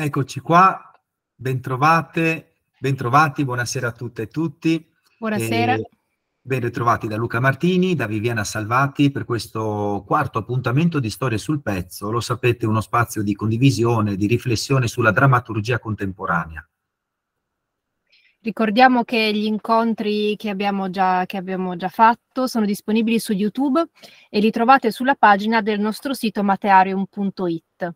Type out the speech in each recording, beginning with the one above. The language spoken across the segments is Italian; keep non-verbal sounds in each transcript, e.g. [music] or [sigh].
Eccoci qua, bentrovate, bentrovati, buonasera a tutte e tutti. Buonasera. E ben ritrovati da Luca Martini, da Viviana Salvati per questo quarto appuntamento di Storie sul pezzo. Lo sapete, uno spazio di condivisione, di riflessione sulla drammaturgia contemporanea. Ricordiamo che gli incontri che abbiamo, già, che abbiamo già fatto sono disponibili su YouTube e li trovate sulla pagina del nostro sito matearium.it.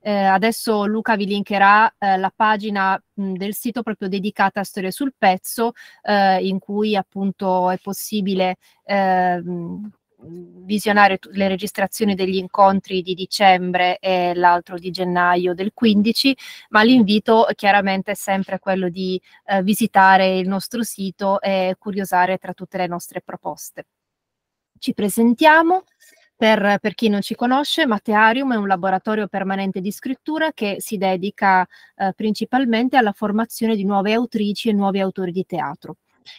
Eh, adesso Luca vi linkerà eh, la pagina mh, del sito proprio dedicata a Storie sul pezzo, eh, in cui appunto è possibile ehm, visionare le registrazioni degli incontri di dicembre e l'altro di gennaio del 15, ma l'invito chiaramente è sempre quello di eh, visitare il nostro sito e curiosare tra tutte le nostre proposte. Ci presentiamo. Per, per, chi non ci conosce, Matearium è un laboratorio permanente di scrittura che si dedica eh, principalmente alla formazione di nuove autrici e nuovi autori di teatro.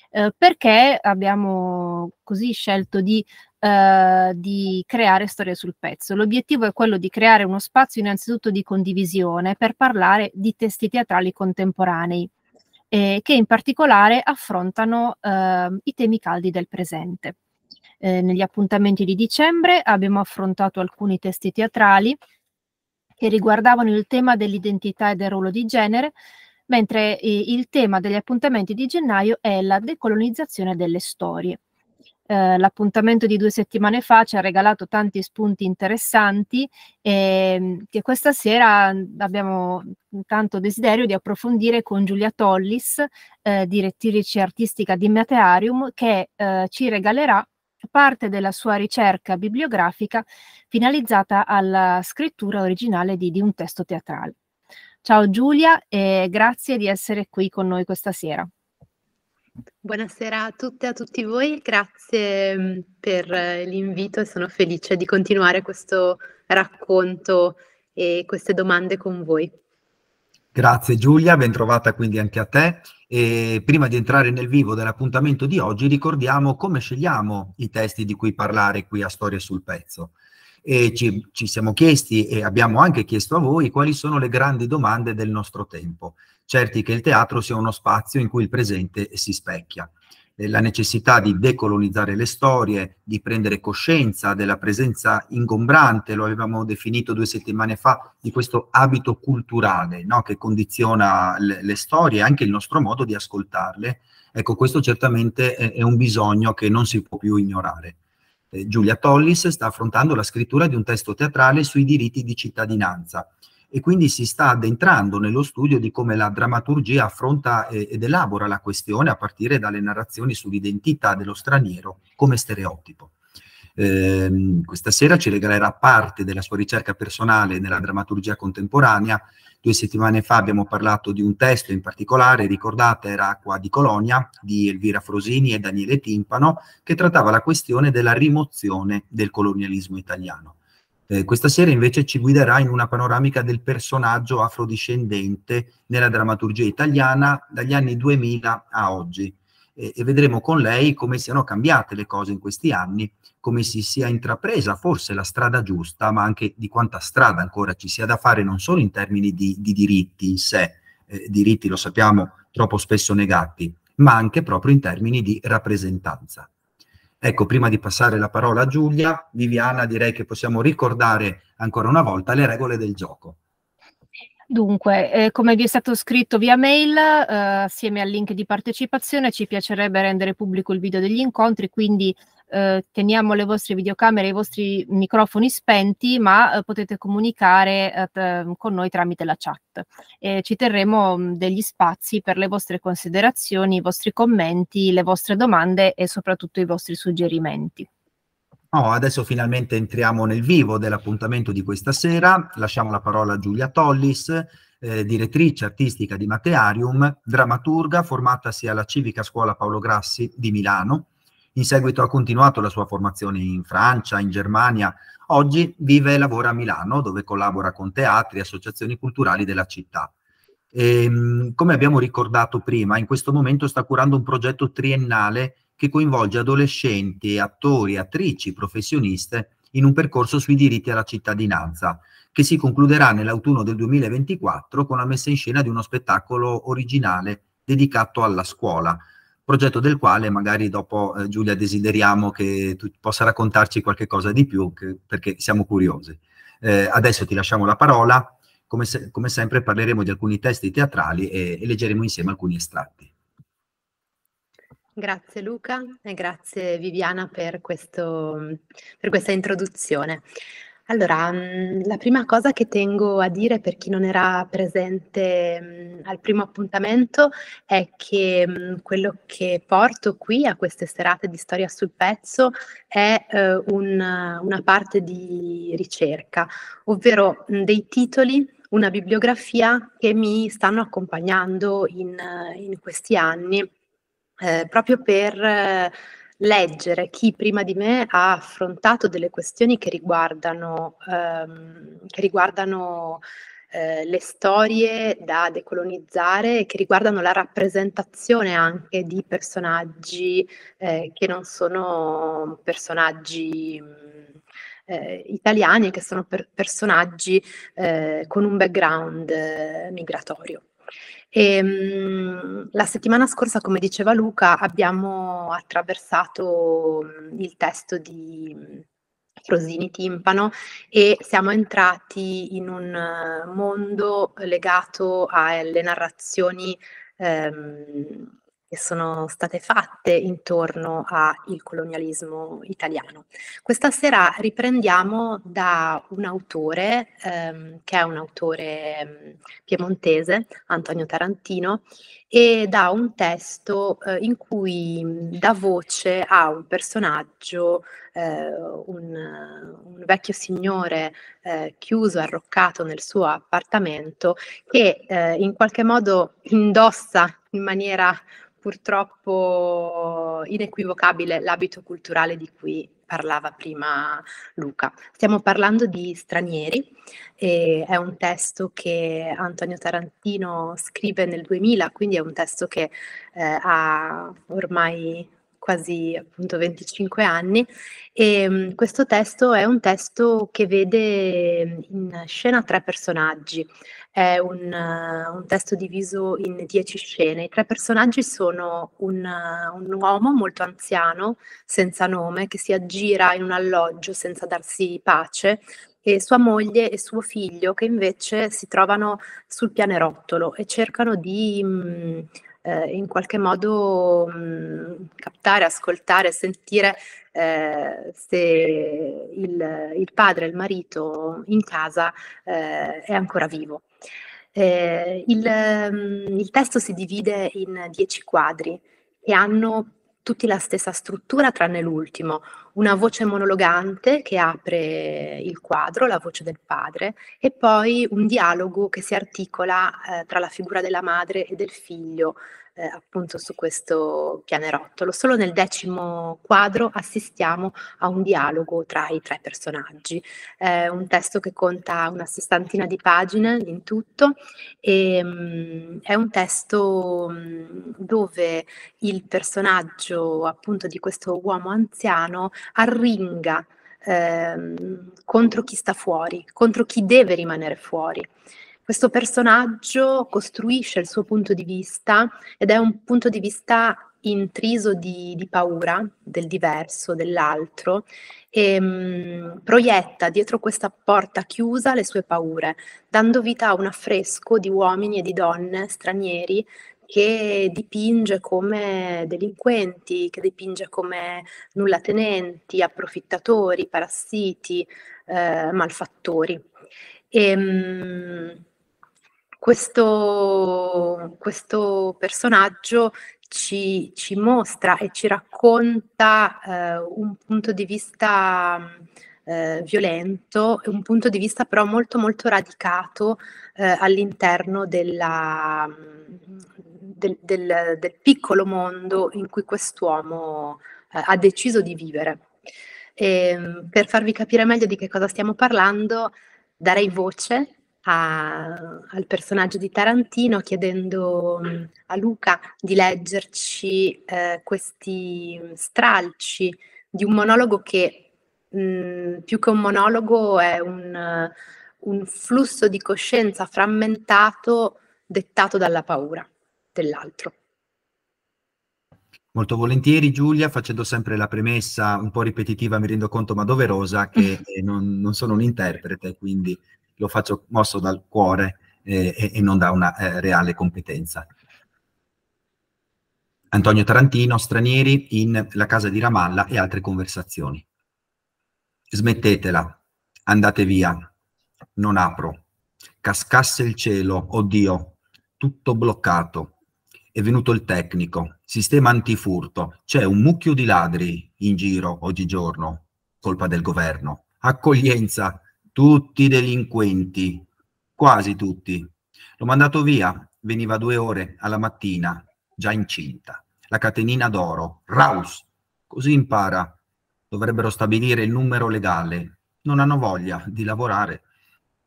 Eh, perché abbiamo così scelto di, eh, di, creare storie sul pezzo. L'obiettivo è quello di creare uno spazio innanzitutto di condivisione per parlare di testi teatrali contemporanei eh, che in particolare affrontano ehm, i temi caldi del presente. Eh, negli appuntamenti di dicembre abbiamo affrontato alcuni testi teatrali che riguardavano il tema dell'identità e del ruolo di genere, mentre eh, il tema degli appuntamenti di gennaio è la decolonizzazione delle storie. Eh, l'appuntamento di due settimane fa ci ha regalato tanti spunti interessanti e che questa sera abbiamo tanto desiderio di approfondire con Giulia Tollis, eh, direttrice artistica di Matearium, che eh, ci regalerà parte della sua ricerca bibliografica finalizzata alla scrittura originale di, di un testo teatrale. Ciao Giulia e grazie di essere qui con noi questa sera. Buonasera a tutte e a tutti voi, grazie mm, per eh, l'invito e sono felice di continuare questo racconto e queste domande con voi. Grazie Giulia, ben trovata quindi anche a te. E prima di entrare nel vivo dell'appuntamento di oggi ricordiamo come scegliamo i testi di cui parlare qui a Storie sul pezzo. E ci, ci siamo chiesti e abbiamo anche chiesto a voi quali sono le grandi domande del nostro tempo, certi che il teatro sia uno spazio in cui il presente si specchia la necessità di decolonizzare le storie, di prendere coscienza della presenza ingombrante, lo avevamo definito due settimane fa, di questo abito culturale no? che condiziona le, le storie e anche il nostro modo di ascoltarle. Ecco, questo certamente è, è un bisogno che non si può più ignorare. Eh, Giulia Tollis sta affrontando la scrittura di un testo teatrale sui diritti di cittadinanza e quindi si sta addentrando nello studio di come la drammaturgia affronta ed elabora la questione a partire dalle narrazioni sull'identità dello straniero come stereotipo. Eh, questa sera ci regalerà parte della sua ricerca personale nella drammaturgia contemporanea. Due settimane fa abbiamo parlato di un testo in particolare, ricordate, era Acqua di Colonia, di Elvira Frosini e Daniele Timpano, che trattava la questione della rimozione del colonialismo italiano. Eh, questa sera invece ci guiderà in una panoramica del personaggio afrodiscendente nella drammaturgia italiana dagli anni 2000 a oggi e, e vedremo con lei come siano cambiate le cose in questi anni, come si sia intrapresa forse la strada giusta, ma anche di quanta strada ancora ci sia da fare non solo in termini di, di diritti in sé, eh, diritti lo sappiamo troppo spesso negati, ma anche proprio in termini di rappresentanza. Ecco, prima di passare la parola a Giulia, Viviana, direi che possiamo ricordare ancora una volta le regole del gioco. Dunque, eh, come vi è stato scritto via mail, eh, assieme al link di partecipazione, ci piacerebbe rendere pubblico il video degli incontri, quindi eh, teniamo le vostre videocamere e i vostri microfoni spenti, ma eh, potete comunicare eh, con noi tramite la chat. Ci terremo mh, degli spazi per le vostre considerazioni, i vostri commenti, le vostre domande e soprattutto i vostri suggerimenti. Oh, adesso finalmente entriamo nel vivo dell'appuntamento di questa sera. Lasciamo la parola a Giulia Tollis, eh, direttrice artistica di Matearium, drammaturga formatasi alla Civica Scuola Paolo Grassi di Milano, in seguito ha continuato la sua formazione in Francia, in Germania. Oggi vive e lavora a Milano, dove collabora con teatri e associazioni culturali della città. E, ehm, come abbiamo ricordato prima, in questo momento sta curando un progetto triennale che coinvolge adolescenti, attori, attrici, professioniste in un percorso sui diritti alla cittadinanza, che si concluderà nell'autunno del 2024 con la messa in scena di uno spettacolo originale dedicato alla scuola, progetto del quale magari dopo eh, Giulia desideriamo che tu possa raccontarci qualche cosa di più, che, perché siamo curiosi. Eh, adesso ti lasciamo la parola, come, se, come, sempre parleremo di alcuni testi teatrali e, e leggeremo insieme alcuni estratti. Grazie Luca e grazie Viviana per, questo, per questa introduzione. Allora, mhmm, la prima cosa che tengo a dire per chi non era presente, mhmm, al primo appuntamento è che, mhmm, quello che porto qui a queste serate di storia sul pezzo è, uhm, un una parte di ricerca, ovvero, dei titoli, una bibliografia che mi stanno accompagnando in in questi anni, ehm, proprio per leggere chi prima di me ha affrontato delle questioni che riguardano, ehm, che riguardano eh, le storie da decolonizzare e che riguardano la rappresentazione anche di personaggi eh, che non sono personaggi mh, eh, italiani, che sono per personaggi eh, con un background eh, migratorio. E, ehm, mh, la settimana scorsa, come diceva Luca, abbiamo attraversato mh, il testo di Frosini Timpano e siamo entrati in un uh, mondo legato alle narrazioni ehm, che sono state fatte intorno al colonialismo italiano. Questa sera riprendiamo da un autore ehm, che è un autore ehm, piemontese, Antonio Tarantino, e da un testo eh, in cui dà voce a un personaggio, eh, un, un, vecchio signore eh, chiuso, arroccato nel suo appartamento, che eh, in qualche modo indossa in maniera purtroppo inequivocabile l'abito culturale di cui parlava prima Luca. Stiamo parlando di Stranieri, è un testo che Antonio Tarantino scrive nel 2000, quindi è un testo che eh, ha ormai quasi appunto 25 anni e um, questo testo è un testo che vede in scena tre personaggi. È un, uh, un testo diviso in dieci scene. I tre personaggi sono un, uh, un, uomo molto anziano, senza nome, che si aggira in un alloggio senza darsi pace, e sua moglie e suo figlio che invece si trovano il pianerottolo e cercano di... Mh, eh, in qualche modo mh, captare, ascoltare, sentire eh, se il, il, padre, il marito in casa eh, è ancora vivo. Eh, il, il testo si divide in dieci quadri e hanno tutti la stessa struttura tranne l'ultimo, una voce monologante che apre il quadro, la voce del padre, e poi un dialogo che si articola eh, tra la figura della madre e del figlio, eh, appunto su questo pianerottolo. Solo nel decimo quadro assistiamo a un dialogo tra i tre personaggi. È un testo che conta una sessantina di pagine in tutto e mh, mm, è un testo mh, dove il personaggio appunto di questo uomo anziano arringa ehm, contro chi sta fuori, contro chi deve rimanere fuori. Questo personaggio costruisce il suo punto di vista ed è un punto di vista intriso di, di paura del diverso, dell'altro, e mh, mm, proietta dietro questa porta chiusa le sue paure, dando vita a un affresco di uomini e di donne stranieri che dipinge come delinquenti, che dipinge come nullatenenti, approfittatori, parassiti, eh, malfattori. E, mh, mm, questo, questo personaggio ci, ci, mostra e ci racconta eh, un punto di vista eh, violento, un punto di vista però molto molto radicato eh, all'interno della, del, del, del, piccolo mondo in cui quest'uomo eh, ha deciso di vivere. E, ehm, per farvi capire meglio di che cosa stiamo parlando, darei voce a, al personaggio di Tarantino chiedendo mm, a Luca di leggerci eh, questi stralci di un monologo che mh, mm, più che un monologo è un, un flusso di coscienza frammentato dettato dalla paura dell'altro. Molto volentieri Giulia, facendo sempre la premessa un po' ripetitiva, mi rendo conto, ma doverosa, che [laughs] non, non, sono un interprete, quindi lo faccio mosso dal cuore eh, e, non da una eh, reale competenza. Antonio Tarantino, Stranieri in La casa di Ramallah e altre conversazioni. Smettetela, andate via, non apro. Cascasse il cielo, oddio, tutto bloccato. È venuto il tecnico, sistema antifurto. C'è un mucchio di ladri in giro oggigiorno, colpa del governo. Accoglienza, tutti delinquenti, quasi tutti. L'ho mandato via, veniva due ore alla mattina, già incinta. La catenina d'oro, Raus, così impara. Dovrebbero stabilire il numero legale. Non hanno voglia di lavorare.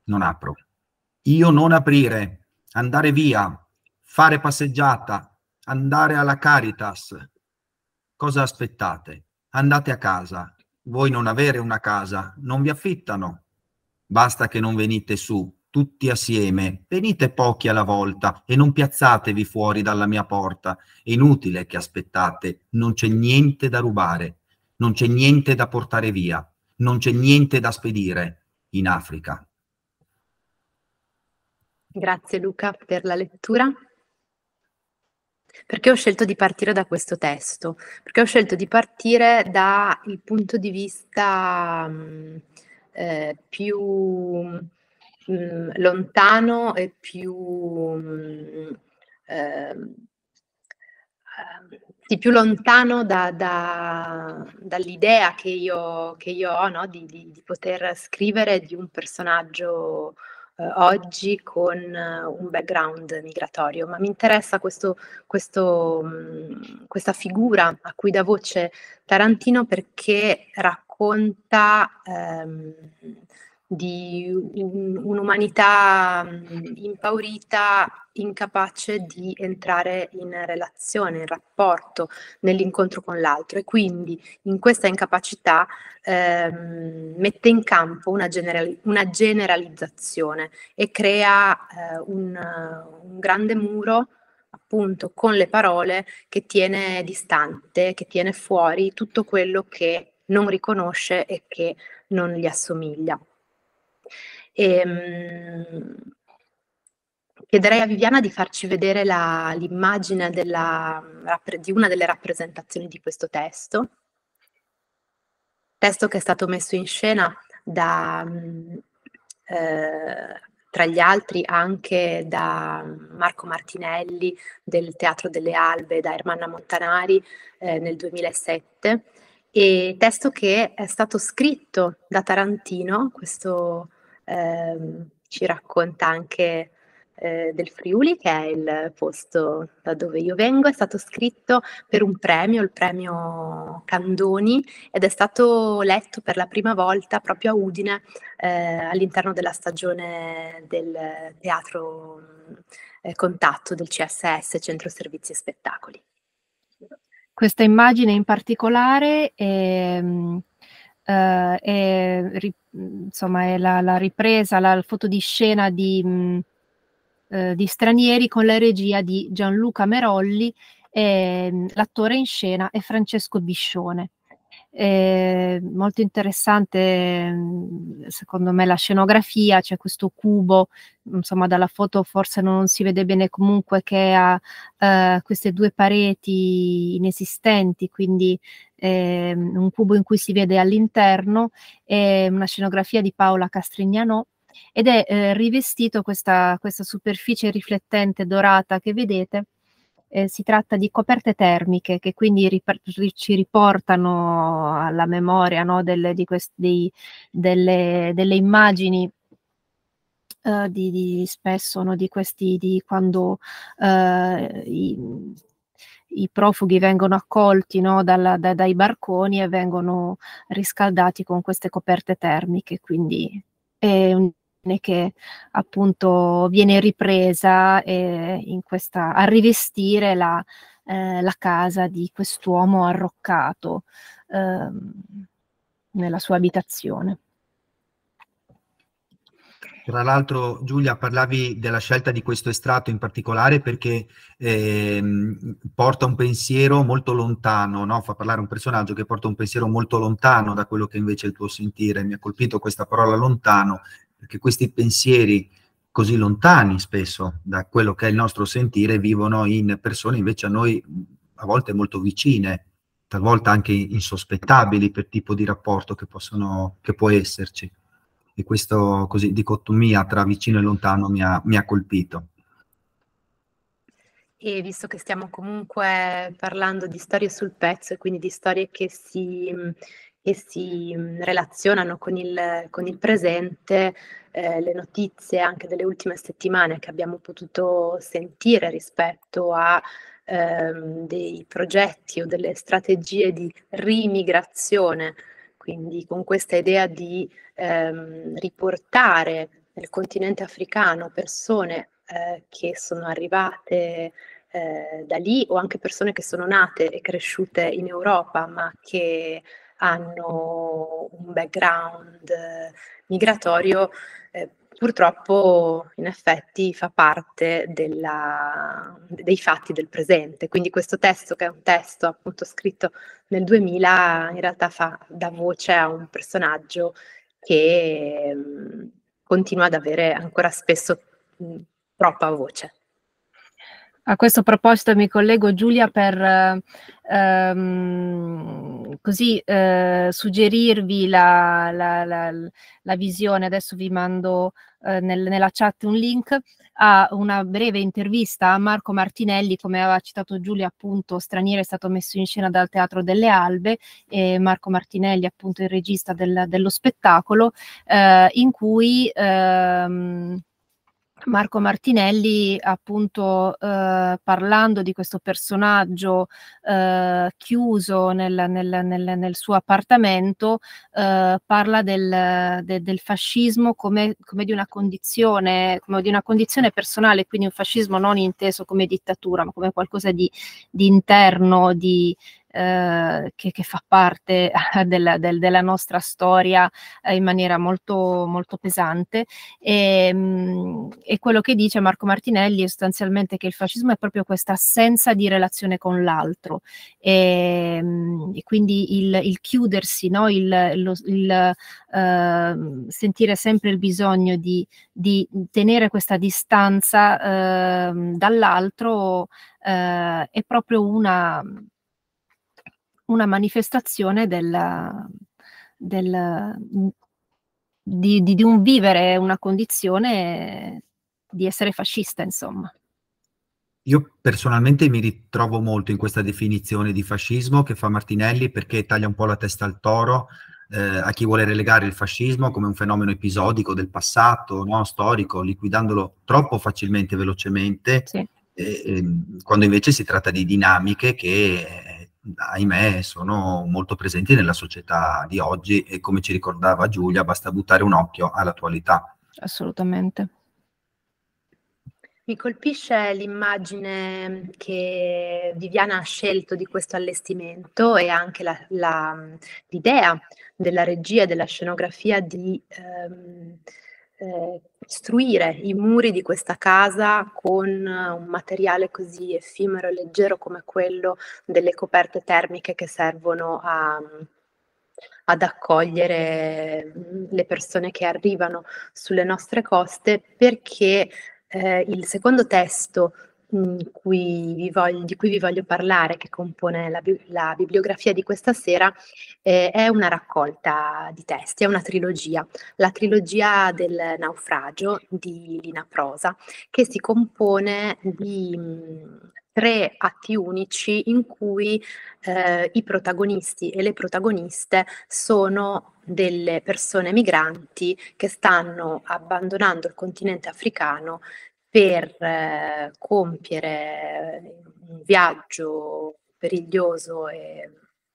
Non apro. Io non aprire, andare via, fare passeggiata, andare alla Caritas. Cosa aspettate? Andate a casa. Voi non avere una casa, non vi affittano. Basta che non venite su, tutti assieme, venite pochi alla volta e non piazzatevi fuori dalla mia porta. È inutile che aspettate, non c'è niente da rubare, non c'è niente da portare via, non c'è niente da spedire in Africa. Grazie Luca per la lettura. Perché ho scelto di partire da questo testo? Perché ho scelto di partire dal punto di vista mh, eh, più mh, lontano e più, mh, eh, sì, più lontano da, da, dall'idea che io, che io ho no? di, di, di, poter scrivere di un personaggio eh, oggi con un background migratorio, ma mi interessa questo, questo, mh, questa figura a cui dà voce Tarantino perché racconta ehm, di un, un'umanità impaurita, incapace di entrare in relazione, in rapporto, nell'incontro con l'altro. E quindi in questa incapacità ehm, mette in campo una, generali- una generalizzazione e crea eh, un, un grande muro appunto con le parole che tiene distante, che tiene fuori tutto quello che non riconosce e che non gli assomiglia. E, ehm, chiederei a Viviana di farci vedere la, l'immagine della, di una delle rappresentazioni di questo testo, testo che è stato messo in scena da, eh, tra gli altri anche da Marco Martinelli del Teatro delle Albe, da Ermanna Montanari eh, nel 2007, e testo che è stato scritto da Tarantino, questo ehm, ci racconta anche eh, del Friuli, che è il posto da dove io vengo, è stato scritto per un premio, il premio Candoni, ed è stato letto per la prima volta proprio a Udine eh, all'interno della stagione del teatro eh, Contatto del CSS, Centro Servizi e Spettacoli. Questa immagine in particolare è, ehm, uh, è, insomma, è la, la, ripresa, la, foto di scena di, mh, uh, di, Stranieri con la regia di Gianluca Merolli e mh, l'attore in scena è Francesco Biscione. È molto interessante secondo me la scenografia, c'è questo cubo, insomma dalla foto forse non si vede bene comunque che ha uh, queste due pareti inesistenti, quindi eh, un cubo in cui si vede all'interno, è una scenografia di Paola Castrignano ed è eh, rivestito questa, questa superficie riflettente dorata che vedete eh, si tratta di coperte termiche che quindi rip- ci riportano alla memoria no, delle, quest- dei, delle, delle, immagini uh, di, di, spesso no, di questi di quando uh, i, i profughi vengono accolti no, dalla, da, dai barconi e vengono riscaldati con queste coperte termiche, quindi è un che appunto viene ripresa eh, questa, a rivestire la, eh, la, casa di quest'uomo arroccato. Eh, nella sua abitazione. Tra l'altro, Giulia, parlavi della scelta di questo estratto in particolare perché ehm, porta un pensiero molto lontano, no? fa parlare un personaggio che porta un pensiero molto lontano da quello che invece è il tuo sentire. Mi ha colpito questa parola lontano, perché questi pensieri così lontani spesso da quello che è il nostro sentire vivono in persone invece a noi a volte molto vicine, talvolta anche insospettabili per tipo di rapporto che, possono, che può esserci e questa dicotomia tra vicino e lontano mi ha, mi ha colpito. E visto che stiamo comunque parlando di storie sul pezzo e quindi di storie che si, che si relazionano con il, con il presente, eh, le notizie anche delle ultime settimane che abbiamo potuto sentire rispetto a ehm, dei progetti o delle strategie di rimigrazione. Quindi con questa idea di ehm, riportare nel continente africano persone eh, che sono arrivate eh, da lì o anche persone che sono nate e cresciute in Europa ma che hanno un background eh, migratorio, eh, purtroppo in effetti fa parte della, dei fatti del presente. Quindi questo testo, che è un testo appunto scritto nel 2000, in realtà fa da voce a un personaggio che mh, mm, continua ad avere ancora spesso mh, mm, troppa voce. A questo proposito mi collego Giulia per ehm, così eh, suggerirvi la, la, la, la, visione. Adesso vi mando eh, nel, nella chat un link a una breve intervista a Marco Martinelli, come aveva citato Giulia, appunto, straniero è stato messo in scena dal Teatro delle Albe, e Marco Martinelli, appunto, il regista del, dello spettacolo, eh, in cui ehm, Marco Martinelli, appunto, eh, parlando di questo personaggio eh, chiuso nel, nel, nel, nel, suo appartamento, eh, parla del, de, del fascismo come, come, di una condizione, come di una condizione personale, quindi un fascismo non inteso come dittatura, ma come qualcosa di, di interno, di, eh, che, che, fa parte [laughs] del, del, della nostra storia eh, in maniera molto, molto pesante. E, ehm, mh, e, quello che dice Marco Martinelli è sostanzialmente che il fascismo è proprio questa assenza di relazione con l'altro e, ehm, mh, e quindi il, il, chiudersi, no? il, lo, il uh, sentire sempre il bisogno di, di tenere questa distanza uh, dall'altro uh, è proprio una una manifestazione del, del, di, di, di un vivere una condizione di essere fascista, insomma. Io personalmente mi ritrovo molto in questa definizione di fascismo che fa Martinelli perché taglia un po' la testa al toro eh, a chi vuole relegare il fascismo come un fenomeno episodico del passato, no? storico, liquidandolo troppo facilmente e velocemente, sì. eh, quando invece si tratta di dinamiche che ahimè, sono molto presenti nella società di oggi e come ci ricordava Giulia, basta buttare un occhio all'attualità. Assolutamente. Mi colpisce l'immagine che Viviana ha scelto di questo allestimento e anche la, la, l'idea della regia e della scenografia di ehm, eh, costruire i muri di questa casa con un materiale così effimero e leggero come quello delle coperte termiche che servono a, ad accogliere le persone che arrivano sulle nostre coste perché eh, il secondo testo cui voglio, di cui vi voglio parlare, che compone la, la bibliografia di questa sera, eh, è una raccolta di testi, è una trilogia, la trilogia del naufragio di Lina Prosa, che si compone di mh, tre atti unici in cui eh, i protagonisti e le protagoniste sono delle persone migranti che stanno abbandonando il continente africano per eh, compiere un viaggio periglioso e,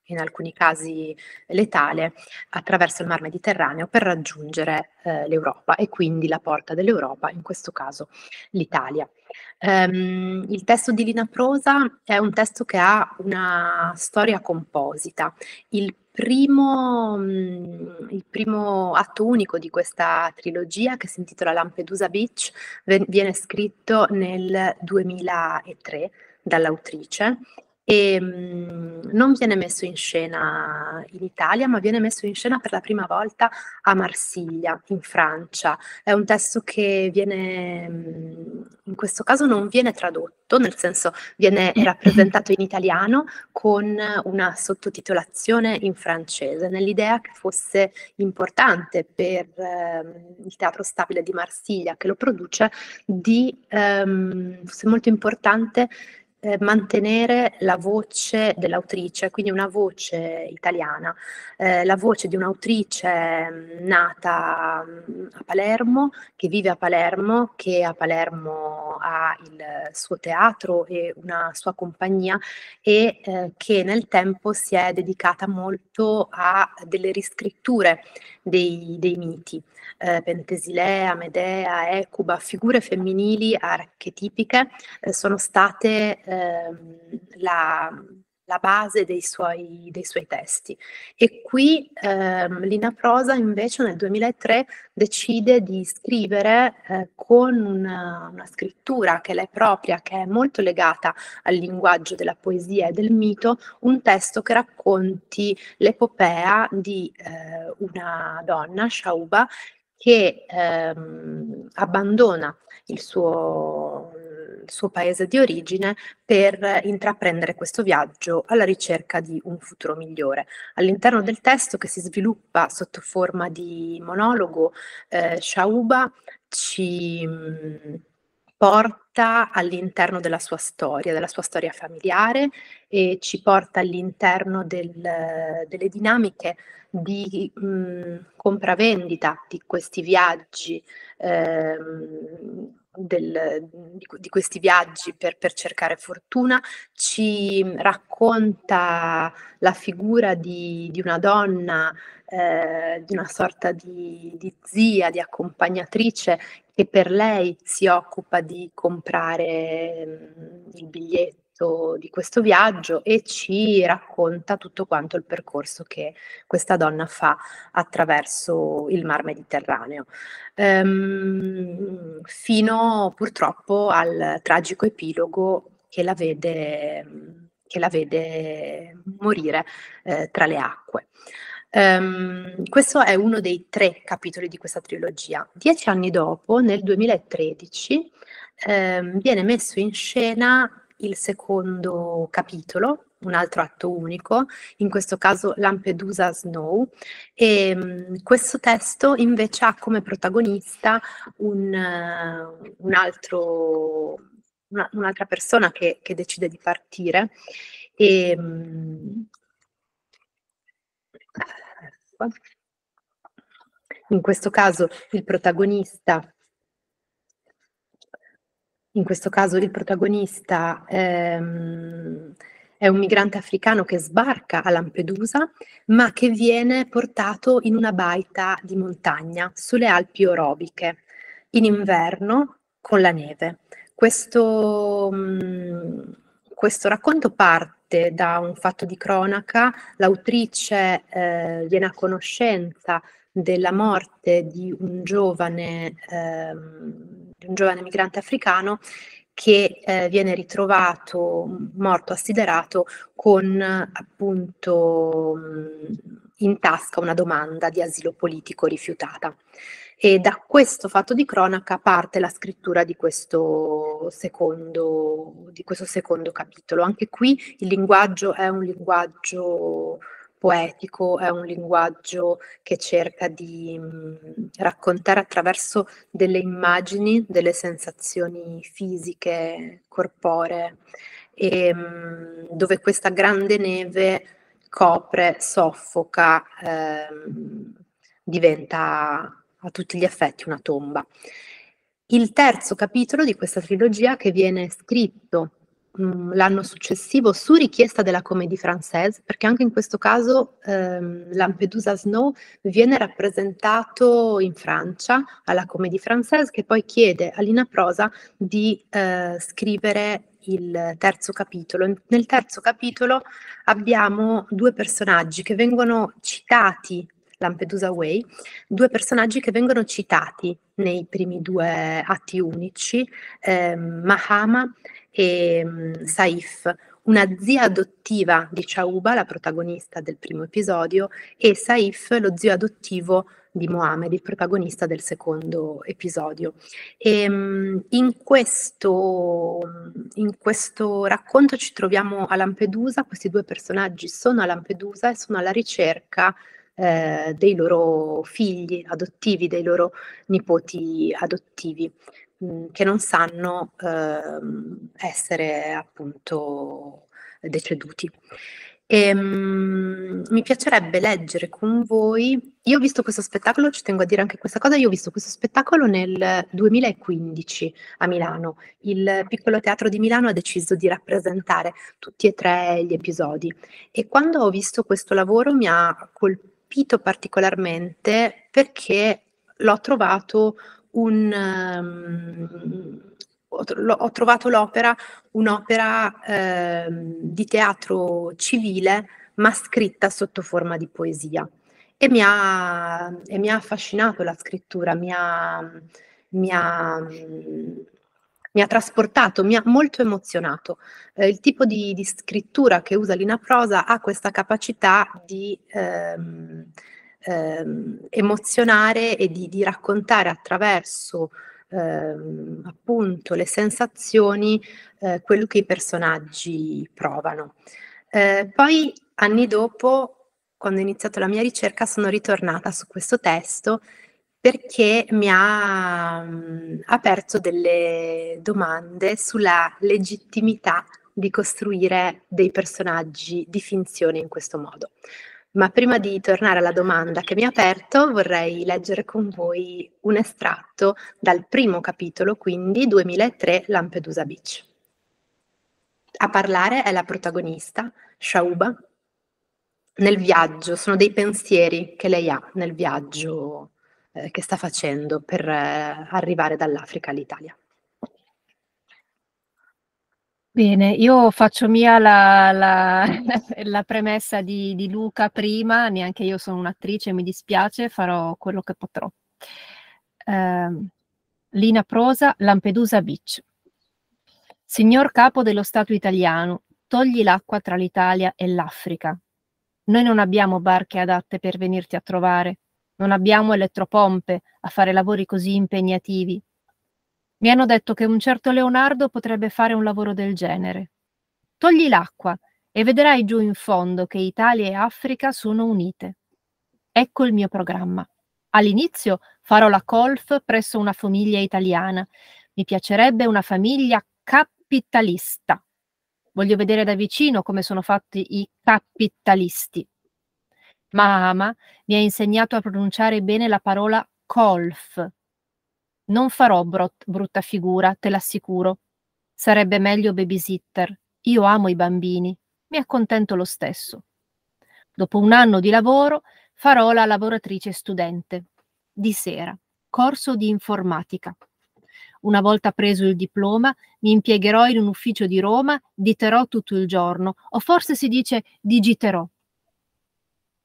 in alcuni casi letale, attraverso il Mar Mediterraneo per raggiungere eh, l'Europa e quindi la porta dell'Europa, in questo caso l'Italia. Um, il testo di Lina Prosa è un testo che ha una storia composita. Il primo, mm, il primo atto unico di questa trilogia, che si intitola Lampedusa Beach, viene scritto nel 2003 dall'autrice e mh, non viene messo in scena in Italia, ma viene messo in scena per la prima volta a Marsiglia, in Francia. È un testo che viene, mh, in questo caso non viene tradotto, nel senso viene rappresentato in italiano con una sottotitolazione in francese, nell'idea che fosse importante per eh, il Teatro Stabile di Marsiglia, che lo produce, di, ehm, fosse molto importante eh, mantenere la voce dell'autrice, quindi una voce italiana, eh, la voce di un'autrice mm, nata mm, a Palermo, che vive a Palermo, che a Palermo ha il suo teatro e una sua compagnia e eh, che nel tempo si è dedicata molto a delle riscritture dei, dei miti, eh, Pentesilea, Medea, Ecuba, figure femminili archetipiche eh, sono state ehm, la, la base dei suoi, dei suoi, testi. E qui ehm, Lina Prosa invece nel 2003 decide di scrivere eh, con una, una, scrittura che le è propria, che è molto legata al linguaggio della poesia e del mito, un testo che racconti l'epopea di eh, una donna, Shauba, che ehm, abbandona il suo, il suo paese di origine per intraprendere questo viaggio alla ricerca di un futuro migliore. All'interno del testo che si sviluppa sotto forma di monologo, eh, Shauba ci mh, porta all'interno della sua storia, della sua storia familiare e ci porta all'interno del, delle dinamiche di mh, compravendita di questi viaggi, ehm, del, di, di, questi viaggi per, per, cercare fortuna, ci racconta la figura di, di una donna, eh, di una sorta di, di zia, di accompagnatrice che per lei si occupa di comprare mh, il biglietto di questo viaggio e ci racconta tutto quanto il percorso che questa donna fa attraverso il mar Mediterraneo, ehm, fino purtroppo al tragico epilogo che la vede, che la vede morire eh, tra le acque. Um, questo è uno dei tre capitoli di questa trilogia. Dieci anni dopo, nel 2013, um, viene messo in scena il secondo capitolo, un altro atto unico, in questo caso Lampedusa Snow, e um, questo testo invece ha come protagonista un, uh, un altro, una, un'altra persona che, che, decide di partire. E, um, in questo caso il protagonista in questo caso il protagonista ehm, è un migrante africano che sbarca a Lampedusa, ma che viene portato in una baita di montagna sulle Alpi Orobiche in inverno con la neve. Questo, mh, mm, questo racconto parte da un fatto di cronaca, l'autrice eh, viene a conoscenza della morte di un giovane, ehm, di un giovane migrante africano che eh, viene ritrovato morto assiderato con appunto in tasca una domanda di asilo politico rifiutata e da questo fatto di cronaca parte la scrittura di questo secondo, di questo secondo capitolo. Anche qui il linguaggio è un linguaggio poetico, è un linguaggio che cerca di mh, raccontare attraverso delle immagini, delle sensazioni fisiche, corporee, e, mh, dove questa grande neve copre, soffoca, ehm, diventa a tutti gli effetti una tomba. Il terzo capitolo di questa trilogia che viene scritto l'anno successivo su richiesta della Comédie Française, perché anche in questo caso ehm, Lampedusa Snow viene rappresentato in Francia alla Comédie Française che poi chiede a Lina Prosa di eh, scrivere il terzo capitolo. Nel terzo capitolo abbiamo due personaggi che vengono citati Lampedusa Way, due personaggi che vengono citati nei primi due atti unici, eh, Mahama e um, Saif, una zia adottiva di Chauba, la protagonista del primo episodio, e Saif, lo zio adottivo di Mohamed, il protagonista del secondo episodio. E, um, in, questo, in questo racconto ci troviamo a Lampedusa, questi due personaggi sono a Lampedusa e sono alla ricerca eh, dei loro figli adottivi, dei loro nipoti adottivi. Mhmm, che non sanno ehm, essere appunto deceduti. E, um, mi piacerebbe leggere con voi, io ho visto questo spettacolo, ci tengo a dire anche questa cosa, io ho visto questo spettacolo nel 2015 a Milano. Il Piccolo Teatro di Milano ha deciso di rappresentare tutti e tre gli episodi e quando ho visto questo lavoro mi ha colpito particolarmente perché l'ho trovato un, um, ho, trovato l'opera un'opera eh, di teatro civile ma scritta sotto forma di poesia. E mi ha, e mi ha affascinato la scrittura, mi ha, mi ha, mi ha trasportato, mi ha molto emozionato. Eh, il tipo di, di, scrittura che usa Lina Prosa ha questa capacità di... Ehm, ehm, emozionare e di, di raccontare attraverso ehm, appunto le sensazioni eh, quello che i personaggi provano. Eh, poi anni dopo, quando ho iniziato la mia ricerca, sono ritornata su questo testo perché mi ha mh, aperto delle domande sulla legittimità di costruire dei personaggi di finzione in questo modo. Ma prima di tornare alla domanda che mi ha aperto, vorrei leggere con voi un estratto dal primo capitolo, quindi 2003 Lampedusa Beach. A parlare è la protagonista, Shauba. Nel viaggio, sono dei pensieri che lei ha nel viaggio eh, che sta facendo per eh, arrivare dall'Africa all'Italia. Bene, io faccio mia la, la, [laughs] la premessa di, di, Luca prima, neanche io sono un'attrice, mi dispiace, farò quello che potrò. Uh, Lina Prosa, Lampedusa Beach. Signor capo dello Stato italiano, togli l'acqua tra l'Italia e l'Africa. Noi non abbiamo barche adatte per venirti a trovare, non abbiamo elettropompe a fare lavori così impegnativi mi hanno detto che un certo Leonardo potrebbe fare un lavoro del genere. Togli l'acqua e vedrai giù in fondo che Italia e Africa sono unite. Ecco il mio programma. All'inizio farò la colf presso una famiglia italiana. Mi piacerebbe una famiglia capitalista. Voglio vedere da vicino come sono fatti i capitalisti. Mahama mi ha insegnato a pronunciare bene la parola colf, non farò brot- brutta figura, te l'assicuro. Sarebbe meglio babysitter. Io amo i bambini. Mi accontento lo stesso. Dopo un anno di lavoro farò la lavoratrice studente. Di sera. Corso di informatica. Una volta preso il diploma, mi impiegherò in un ufficio di Roma, diterò tutto il giorno, o forse si dice digiterò.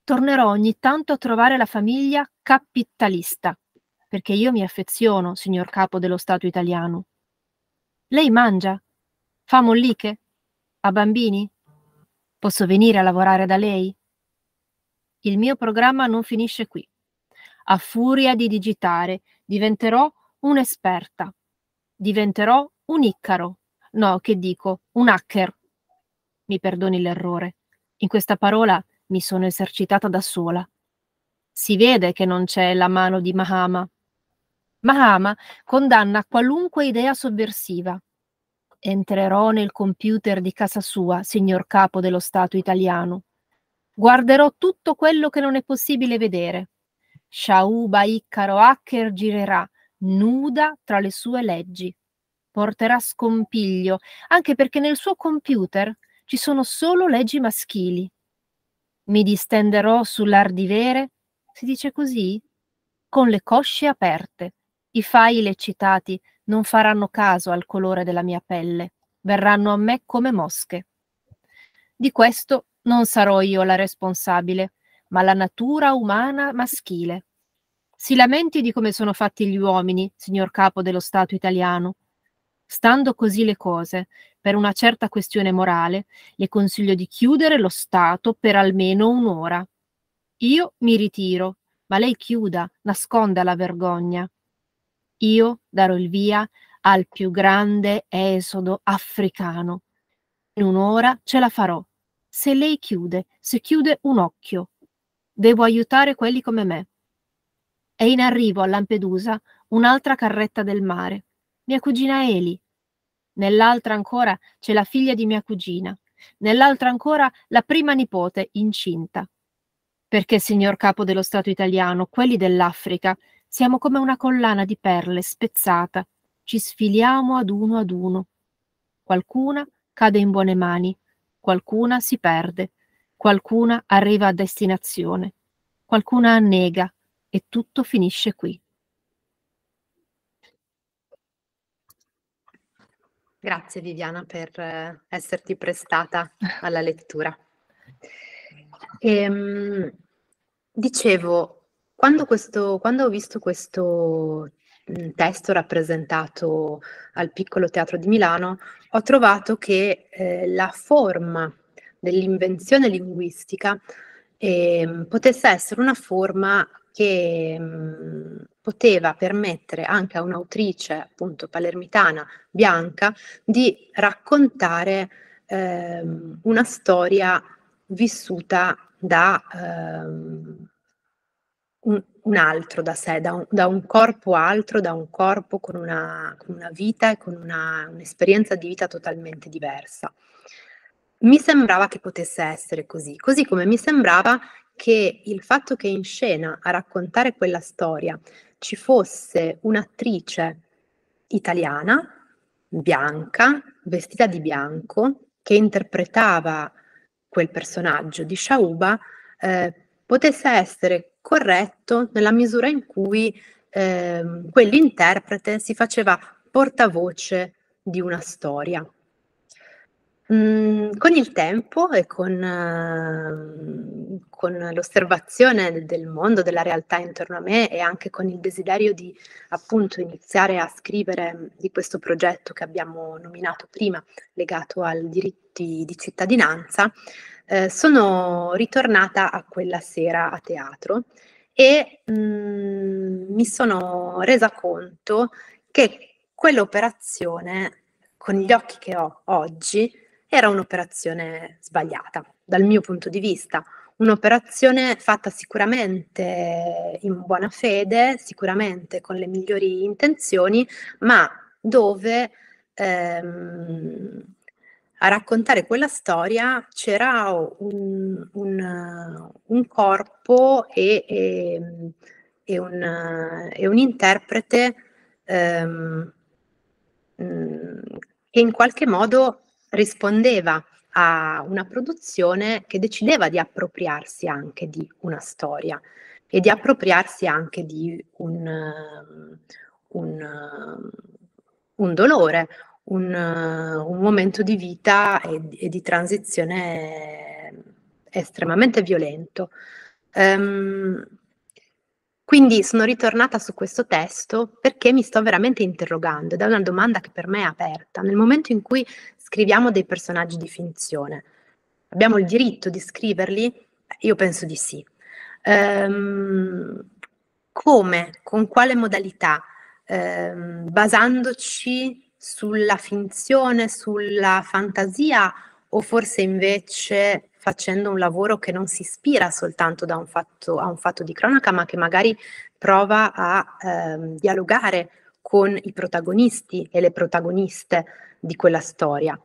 Tornerò ogni tanto a trovare la famiglia capitalista, perché io mi affeziono, signor capo dello Stato italiano. Lei mangia? Fa molliche? Ha bambini? Posso venire a lavorare da lei? Il mio programma non finisce qui. A furia di digitare, diventerò un'esperta. Diventerò un Iccaro. No, che dico, un hacker. Mi perdoni l'errore. In questa parola mi sono esercitata da sola. Si vede che non c'è la mano di Mahama. Mahama condanna qualunque idea sovversiva. Entrerò nel computer di casa sua, signor capo dello Stato italiano. Guarderò tutto quello che non è possibile vedere. Shauba Iccaro Hacker girerà, nuda tra le sue leggi. porterà scompiglio, anche perché nel suo computer ci sono solo leggi maschili. Mi distenderò sull'ardivere, si dice così? Con le cosce aperte. I file eccitati non faranno caso al colore della mia pelle, verranno a me come mosche. Di questo non sarò io la responsabile, ma la natura umana maschile. Si lamenti di come sono fatti gli uomini, signor capo dello Stato italiano. Stando così le cose, per una certa questione morale, le consiglio di chiudere lo Stato per almeno un'ora. Io mi ritiro, ma lei chiuda, nasconda la vergogna. Io darò il via al più grande esodo africano. In un'ora ce la farò. Se lei chiude, se chiude un occhio. Devo aiutare quelli come me. È in arrivo a Lampedusa un'altra carretta del mare, mia cugina Eli. Nell'altra ancora c'è la figlia di mia cugina. Nell'altra ancora la prima nipote incinta. Perché, signor capo dello Stato italiano, quelli dell'Africa siamo come una collana di perle spezzata, ci sfiliamo ad uno ad uno. Qualcuna cade in buone mani, qualcuna si perde, qualcuna arriva a destinazione, qualcuna annega e tutto finisce qui. Grazie Viviana per eh, esserti prestata alla lettura. Ehm, dicevo, quando, questo, quando ho visto questo testo rappresentato al Piccolo Teatro di Milano, ho trovato che eh, la forma dell'invenzione linguistica eh, potesse essere una forma che mh, mm, poteva permettere anche a un'autrice appunto palermitana bianca di raccontare eh, una storia vissuta da eh, un, un, altro da sé, da un, da un, corpo altro, da un corpo con una, con una vita e con una, un'esperienza di vita totalmente diversa. Mi sembrava che potesse essere così, così come mi sembrava che il fatto che in scena a raccontare quella storia ci fosse un'attrice italiana, bianca, vestita di bianco, che interpretava quel personaggio di Shauba, eh, potesse essere corretto nella misura in cui eh, quell'interprete si faceva portavoce di una storia. Mm, con il tempo e con, uh, con l'osservazione del mondo, della realtà intorno a me e anche con il desiderio di appunto iniziare a scrivere di questo progetto che abbiamo nominato prima, legato ai diritti di cittadinanza, eh, sono ritornata a quella sera a teatro e mh, mm, mi sono resa conto che quell'operazione, con gli occhi che ho oggi, era un'operazione sbagliata dal mio punto di vista, un'operazione fatta sicuramente in buona fede, sicuramente con le migliori intenzioni, ma dove ehm, a raccontare quella storia c'era un, un, un corpo e, e, e, un, e, un, interprete ehm, che in qualche modo rispondeva a una produzione che decideva di appropriarsi anche di una storia e di appropriarsi anche di un, un, un dolore, un, un momento di vita e, e, di transizione estremamente violento. Um, quindi sono ritornata su questo testo perché mi sto veramente interrogando ed è una domanda che per me è aperta. Nel momento in cui scriviamo dei personaggi di finzione, abbiamo il diritto di scriverli? Io penso di sì. Um, come? Con quale modalità? Um, basandoci sulla finzione, sulla fantasia o forse invece facendo un lavoro che non si ispira soltanto un fatto, a un fatto di cronaca, ma che magari prova a ehm, dialogare con i protagonisti e le protagoniste di quella storia.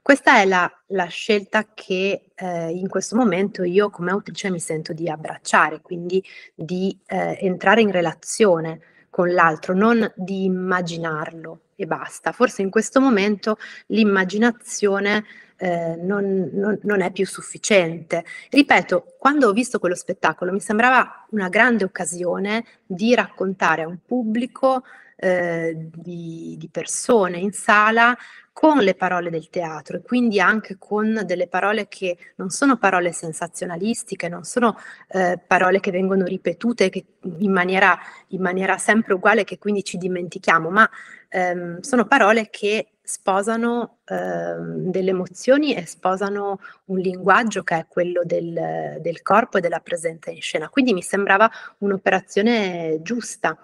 Questa è la, la scelta che eh, in questo momento io come autrice mi sento di abbracciare, quindi di eh, entrare in relazione con l'altro, non di immaginarlo, e basta. Forse in questo momento l'immaginazione eh, non, non, non, è più sufficiente. Ripeto, quando ho visto quello spettacolo mi sembrava una grande occasione di raccontare a un pubblico eh, di, di persone in sala con le parole del teatro e quindi anche con delle parole che non sono parole sensazionalistiche, non sono eh, parole che vengono ripetute che in, maniera, in maniera sempre uguale che quindi ci dimentichiamo, ma ehm, sono parole che sposano ehm, delle emozioni e sposano un linguaggio che è quello del, del corpo e della presenza in scena. Quindi mi sembrava un'operazione giusta.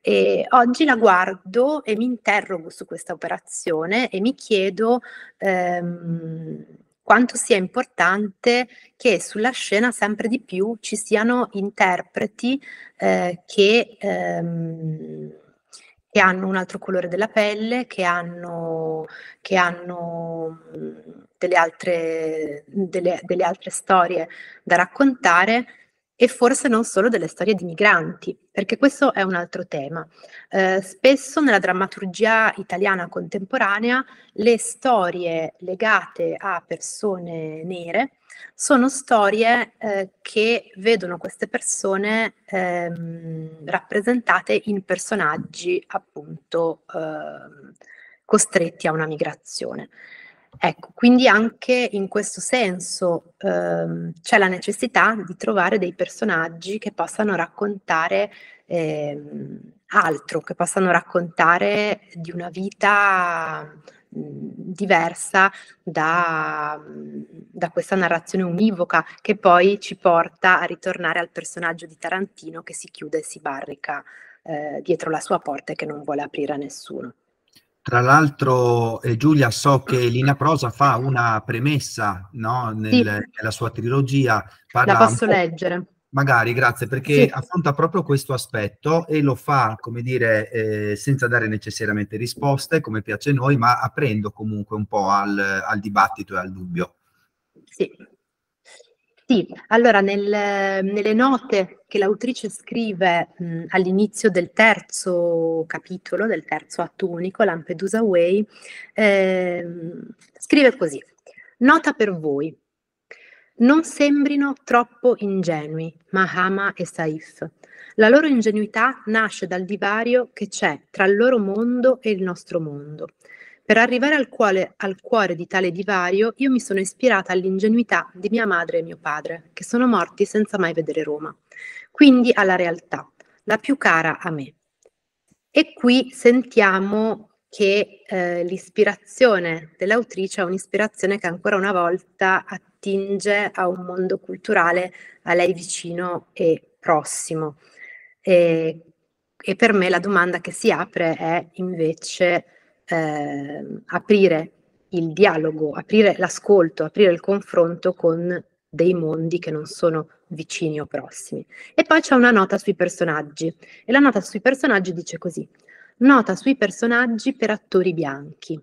E oggi la guardo e mi interrogo su questa operazione e mi chiedo ehm, quanto sia importante che sulla scena sempre di più ci siano interpreti eh, che, ehm, che, hanno un altro colore della pelle, che hanno, che hanno delle, altre, delle, delle altre storie da raccontare e forse non solo delle storie di migranti, perché questo è un altro tema. Eh, spesso nella drammaturgia italiana contemporanea le storie legate a persone nere sono storie eh, che vedono queste persone ehm, rappresentate in personaggi appunto eh, costretti a una migrazione. Ecco, quindi anche in questo senso ehm, c'è la necessità di trovare dei personaggi che possano raccontare ehm, altro, che possano raccontare di una vita diversa da, da, questa narrazione univoca che poi ci porta a ritornare al personaggio di Tarantino che si chiude e si barrica eh, dietro la sua porta e che non vuole aprire a nessuno. Tra l'altro, eh, Giulia, so che Lina Prosa fa una premessa no, nel, sì. nella sua trilogia. La posso leggere. Magari, grazie, perché sì. affronta proprio questo aspetto e lo fa, come dire, eh, senza dare necessariamente risposte, come piace a noi, ma aprendo comunque un po' al, al dibattito e al dubbio. Sì, sì, allora nel, nelle note che l'autrice scrive mh, all'inizio del terzo capitolo, del terzo atto unico, Lampedusa Way, eh, scrive così, nota per voi, non sembrino troppo ingenui Mahama e Saif. La loro ingenuità nasce dal divario che c'è tra il loro mondo e il nostro mondo. Per arrivare al cuore, al cuore, di tale divario, io mi sono ispirata all'ingenuità di mia madre e mio padre, che sono morti senza mai vedere Roma. Quindi alla realtà, la più cara a me. E qui sentiamo che eh, l'ispirazione dell'autrice è un'ispirazione che ancora una volta attinge a un mondo culturale a lei vicino e prossimo. E, e per me la domanda che si apre è invece eh, aprire il dialogo, aprire l'ascolto, aprire il confronto con dei mondi che non sono vicini o prossimi. E poi c'è una nota sui personaggi e la nota sui personaggi dice così, nota sui personaggi per attori bianchi.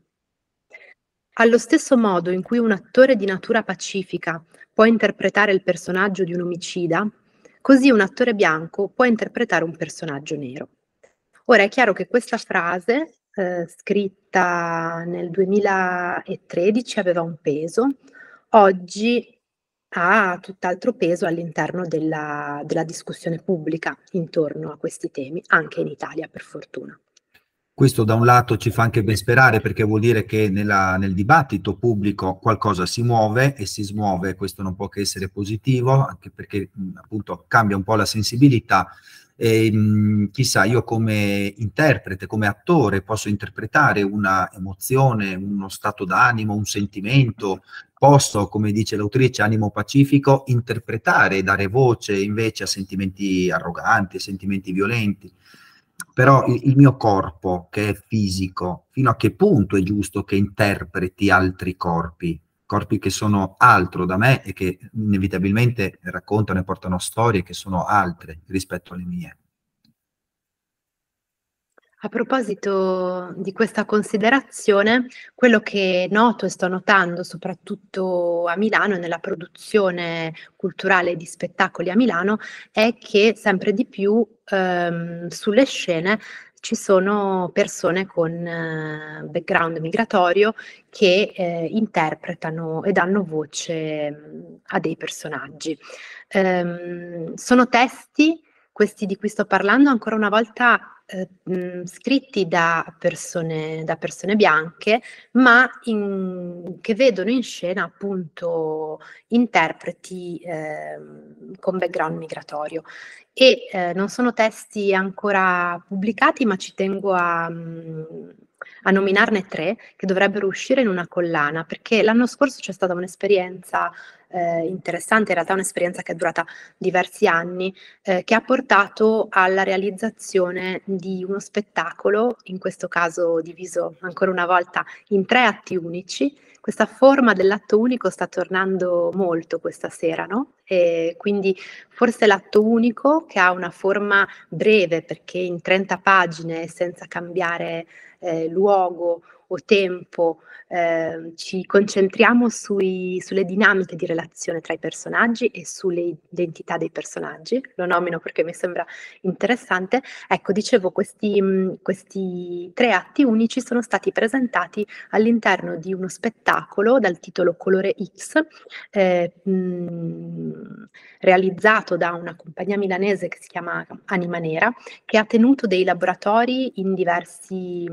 Allo stesso modo in cui un attore di natura pacifica può interpretare il personaggio di un omicida, così un attore bianco può interpretare un personaggio nero. Ora è chiaro che questa frase eh, scritta nel 2013 aveva un peso, oggi ha tutt'altro peso all'interno della, della discussione pubblica intorno a questi temi, anche in Italia per fortuna. Questo da un lato ci fa anche ben sperare perché vuol dire che nella, nel dibattito pubblico qualcosa si muove e si smuove, questo non può che essere positivo, anche perché appunto cambia un po' la sensibilità. E, mh, chissà, io come interprete, come attore, posso interpretare una emozione, uno stato d'animo, un sentimento, posso, come dice l'autrice, animo pacifico, interpretare e dare voce invece a sentimenti arroganti, a sentimenti violenti. Però il, il mio corpo, che è fisico, fino a che punto è giusto che interpreti altri corpi? corpi che sono altro da me e che inevitabilmente raccontano e portano storie che sono altre rispetto alle mie. A proposito di questa considerazione, quello che noto e sto notando soprattutto a Milano nella produzione culturale di spettacoli a Milano è che sempre di più ehm, sulle scene ci sono persone con eh, background migratorio che eh, interpretano e danno voce a dei personaggi. Ehm, sono testi, questi di cui sto parlando, ancora una volta eh, mh, scritti da persone, da persone bianche, ma in, che vedono in scena appunto interpreti eh, con background migratorio. E eh, non sono testi ancora pubblicati, ma ci tengo a, a nominarne tre che dovrebbero uscire in una collana, perché l'anno scorso c'è stata un'esperienza eh, interessante, in realtà un'esperienza che è durata diversi anni, eh, che ha portato alla realizzazione di uno spettacolo, in questo caso diviso ancora una volta in tre atti unici. Questa forma dell'atto unico sta tornando molto questa sera, no? E quindi forse l'atto unico che ha una forma breve perché in 30 pagine senza cambiare eh, luogo o tempo, eh, ci concentriamo sui, sulle dinamiche di relazione tra i personaggi e sulle identità dei personaggi, lo nomino perché mi sembra interessante. Ecco, dicevo, questi, questi tre atti unici sono stati presentati all'interno di uno spettacolo dal titolo Colore X, eh, mh, realizzato da una compagnia milanese che si chiama Anima Nera, che ha tenuto dei laboratori in diversi,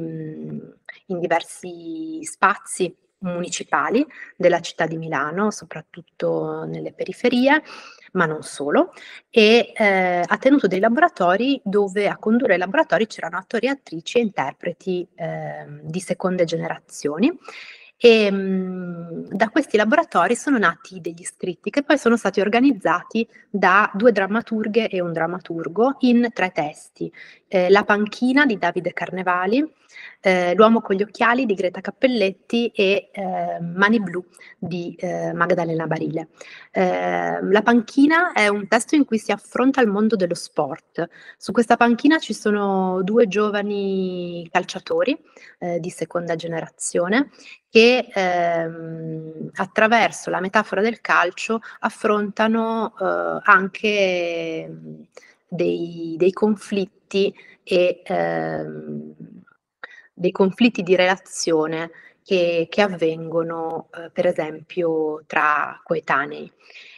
in diversi spazi municipali della città di Milano, soprattutto nelle periferie, ma non solo, e eh, ha tenuto dei laboratori dove a condurre i laboratori c'erano attori, attrici e interpreti eh, di seconde generazioni e mh, da questi laboratori sono nati degli scritti che poi sono stati organizzati da due drammaturghe e un drammaturgo in tre testi. Eh, La panchina di Davide Carnevali, eh, L'uomo con gli occhiali di Greta Cappelletti e eh, Mani blu di eh, Magdalena Barile. Eh, la panchina è un testo in cui si affronta il mondo dello sport. Su questa panchina ci sono due giovani calciatori eh, di seconda generazione che ehm, attraverso la metafora del calcio affrontano eh, anche dei, dei conflitti e ehm, dei conflitti di relazione che, che avvengono eh, per esempio tra coetanei.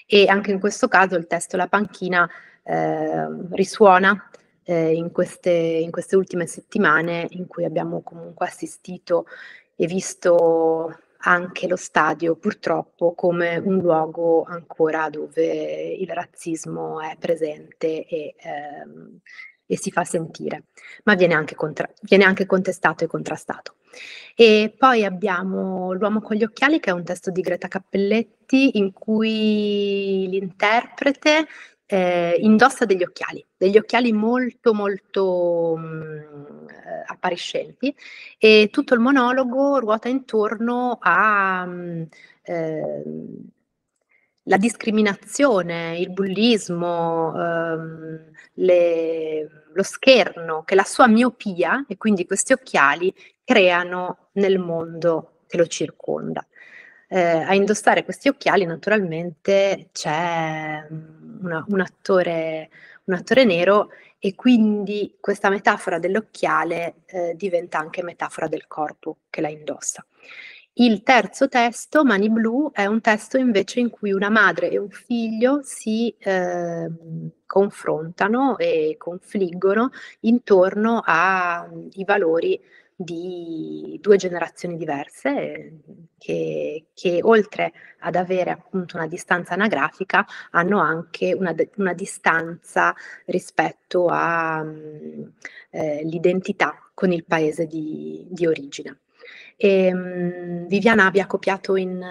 E anche in questo caso il testo La panchina eh, risuona eh, in, queste, in queste ultime settimane in cui abbiamo comunque assistito e visto anche lo stadio purtroppo come un luogo ancora dove il razzismo è presente e, ehm, e si fa sentire, ma viene anche, contra- viene anche contestato e contrastato. E poi abbiamo L'uomo con gli occhiali, che è un testo di Greta Cappelletti in cui l'interprete eh, indossa degli occhiali, degli occhiali molto molto mh, mm, appariscenti e tutto il monologo ruota intorno a mh, mm, eh, la discriminazione, il bullismo, ehm, le, lo scherno che la sua miopia e quindi questi occhiali creano nel mondo che lo circonda. Eh, a indossare questi occhiali naturalmente c'è mm, una, un, attore, un, attore, nero e quindi questa metafora dell'occhiale eh, diventa anche metafora del corpo che la indossa. Il terzo testo, Mani Blu, è un testo invece in cui una madre e un figlio si eh, confrontano e confliggono intorno ai valori di due generazioni diverse che, che, oltre ad avere appunto una distanza anagrafica hanno anche una, una distanza rispetto all'identità eh, con il paese di, di origine. E, um, Viviana vi ha copiato in,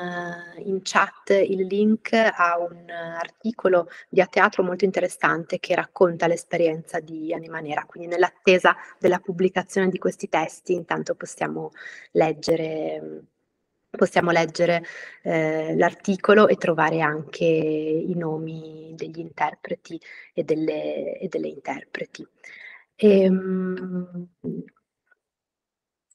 in, chat il link a un articolo di a teatro molto interessante che racconta l'esperienza di Anima Nera, quindi nell'attesa della pubblicazione di questi testi intanto possiamo leggere possiamo leggere eh, l'articolo e trovare anche i nomi degli interpreti e delle, e delle interpreti. E, um,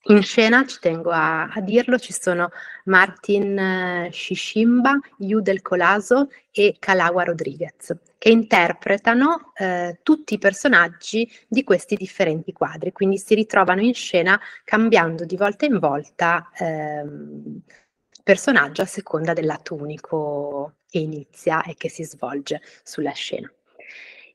In scena, ci tengo a, a dirlo, ci sono Martin eh, Shishimba, Yudel Colaso e Calawa Rodriguez, che interpretano eh, tutti i personaggi di questi differenti quadri, quindi si ritrovano in scena cambiando di volta in volta ehm, personaggio a seconda dell'atto unico che inizia e che si svolge sulla scena.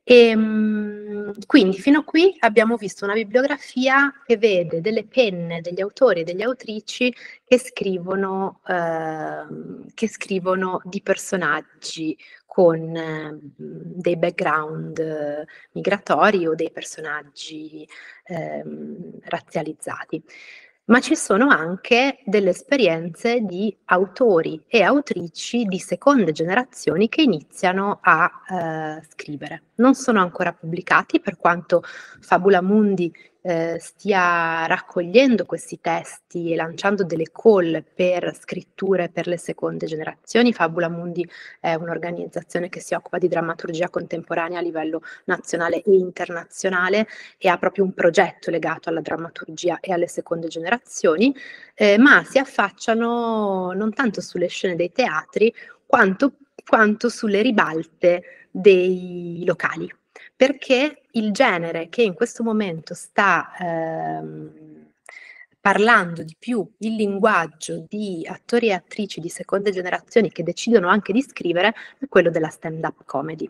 E, ehm, quindi fino a qui abbiamo visto una bibliografia che vede delle penne degli autori e delle autrici che scrivono, eh, che scrivono di personaggi con eh, dei background eh, migratori o dei personaggi ehm, razzializzati ma ci sono anche delle esperienze di autori e autrici di seconde generazioni che iniziano a eh, scrivere. Non sono ancora pubblicati per quanto Fabula Mundi eh, stia raccogliendo questi testi e lanciando delle call per scritture per le seconde generazioni. Fabula Mundi è un'organizzazione che si occupa di drammaturgia contemporanea a livello nazionale e internazionale e ha proprio un progetto legato alla drammaturgia e alle seconde generazioni, eh, ma si affacciano non tanto sulle scene dei teatri quanto, quanto sulle ribalte dei locali perché il genere che in questo momento sta ehm, parlando di più il linguaggio di attori e attrici di seconde generazioni che decidono anche di scrivere è quello della stand-up comedy.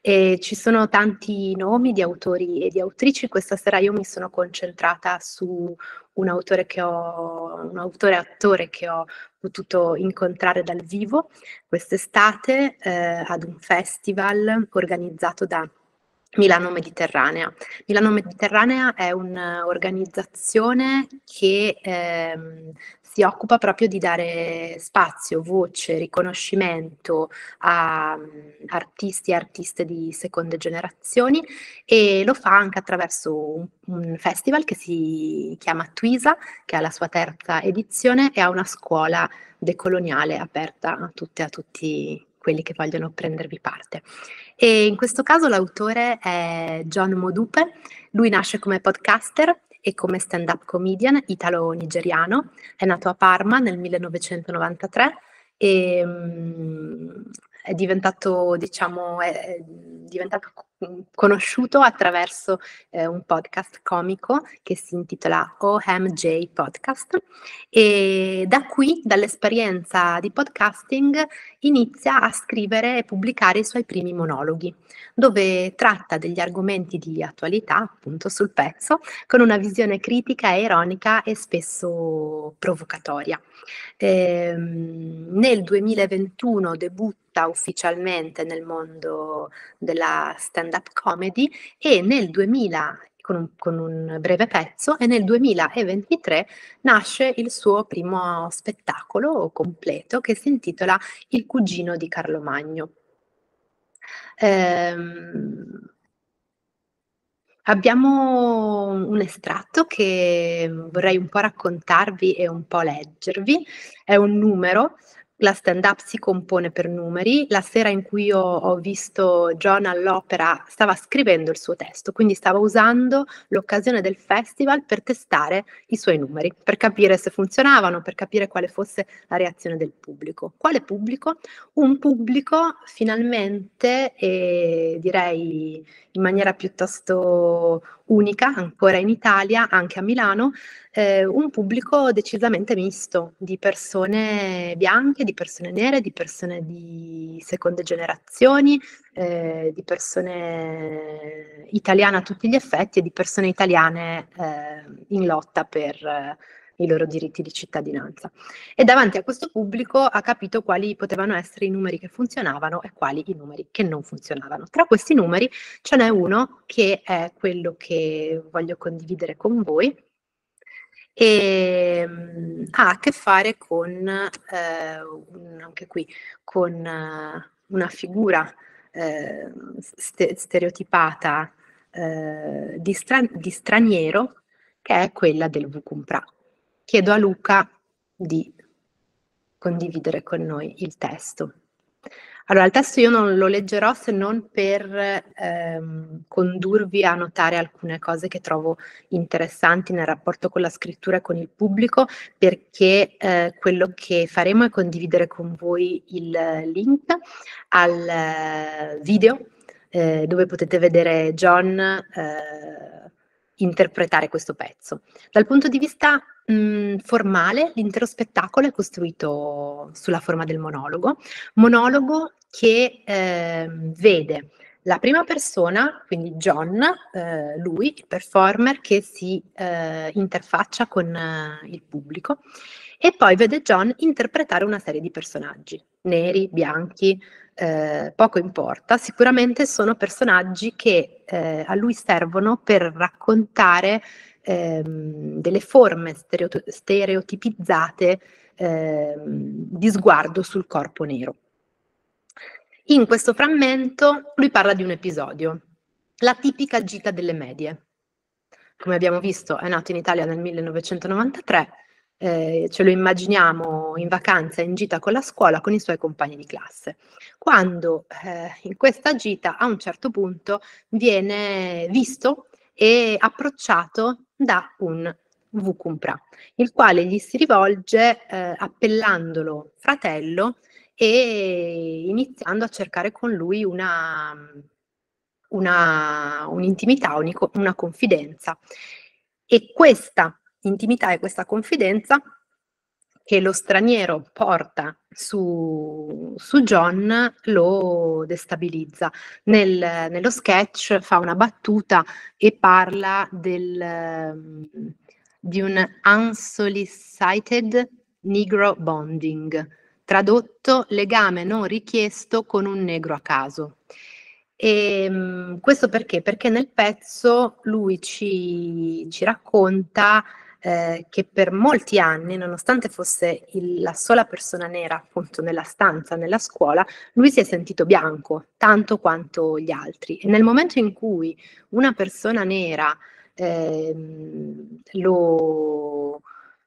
E ci sono tanti nomi di autori e di autrici. Questa sera io mi sono concentrata su un autore che ho, un autore attore che ho potuto incontrare dal vivo quest'estate eh, ad un festival organizzato da Milano Mediterranea. Milano Mediterranea è un'organizzazione che ehm, si occupa proprio di dare spazio, voce, riconoscimento a um, artisti e artiste di seconde generazioni e lo fa anche attraverso un festival che si chiama Twisa, che ha la sua terza edizione e ha una scuola decoloniale aperta a tutte e a tutti quelli che vogliono prendervi parte. E in questo caso l'autore è John Modupe, lui nasce come podcaster e come stand-up comedian italo-nigeriano, è nato a Parma nel 1993 e um, è diventato, diciamo, è diventato conosciuto attraverso eh, un podcast comico che si intitola OMJ Podcast e da qui, dall'esperienza di podcasting, inizia a scrivere e pubblicare i suoi primi monologhi, dove tratta degli argomenti di attualità, appunto sul pezzo, con una visione critica ironica e spesso provocatoria. Eh, nel 2021 debutta ufficialmente nel mondo della stand-up comedy e nel 2000 con un, con un, breve pezzo e nel 2023 nasce il suo primo spettacolo completo che si intitola Il cugino di Carlo Magno. Ehm, abbiamo un estratto che vorrei un po' raccontarvi e un po' leggervi, è un numero la stand-up si compone per numeri. La sera in cui ho, ho, visto John all'opera stava scrivendo il suo testo, quindi stava usando l'occasione del festival per testare i suoi numeri, per capire se funzionavano, per capire quale fosse la reazione del pubblico. Quale pubblico? Un pubblico finalmente, e direi in maniera piuttosto unica, ancora in Italia, anche a Milano, eh, un pubblico decisamente misto di persone bianche, di persone nere, di persone di seconde generazioni, eh, di persone italiane a tutti gli effetti e di persone italiane eh, in lotta per i loro diritti di cittadinanza. E davanti a questo pubblico ha capito quali potevano essere i numeri che funzionavano e quali i numeri che non funzionavano. Tra questi numeri ce n'è uno che è quello che voglio condividere con voi, e um, ha a che fare con, eh, un, anche qui, con uh, una figura eh, ste- stereotipata eh, di, stra- di, straniero che è quella del Vucumpra. Chiedo a Luca di condividere con noi il testo. Allora, il testo io non lo leggerò se non per ehm, condurvi a notare alcune cose che trovo interessanti nel rapporto con la scrittura e con il pubblico, perché eh, quello che faremo è condividere con voi il link al eh, video eh, dove potete vedere John eh, interpretare questo pezzo. Dal punto di vista mh, mm, formale, l'intero spettacolo è costruito sulla forma del monologo, monologo che eh, vede la prima persona, quindi John, eh, lui, il performer, che si eh, interfaccia con eh, il pubblico. E poi vede John interpretare una serie di personaggi, neri, bianchi, eh, poco importa, sicuramente sono personaggi che eh, a lui servono per raccontare ehm, delle forme stereot- stereotipizzate ehm, di sguardo sul corpo nero. In questo frammento lui parla di un episodio, la tipica gita delle medie. Come abbiamo visto è nato in Italia nel 1993, eh, ce lo immaginiamo in vacanza, in gita con la scuola, con i suoi compagni di classe. Quando eh, in questa gita a un certo punto viene visto e approcciato da un Vukumpra, il quale gli si rivolge eh, appellandolo fratello e iniziando a cercare con lui una, una, un'intimità, una confidenza. E questa intimità e questa confidenza che lo straniero porta su, su John lo destabilizza. Nel, nello sketch fa una battuta e parla del, di un unsolicited negro bonding, tradotto legame non richiesto con un negro a caso. E, ehm, questo perché? Perché nel pezzo lui ci, ci racconta eh, che per molti anni, nonostante fosse il, la sola persona nera appunto nella stanza, nella scuola, lui si è sentito bianco, tanto quanto gli altri. E nel momento in cui una persona nera eh, lo,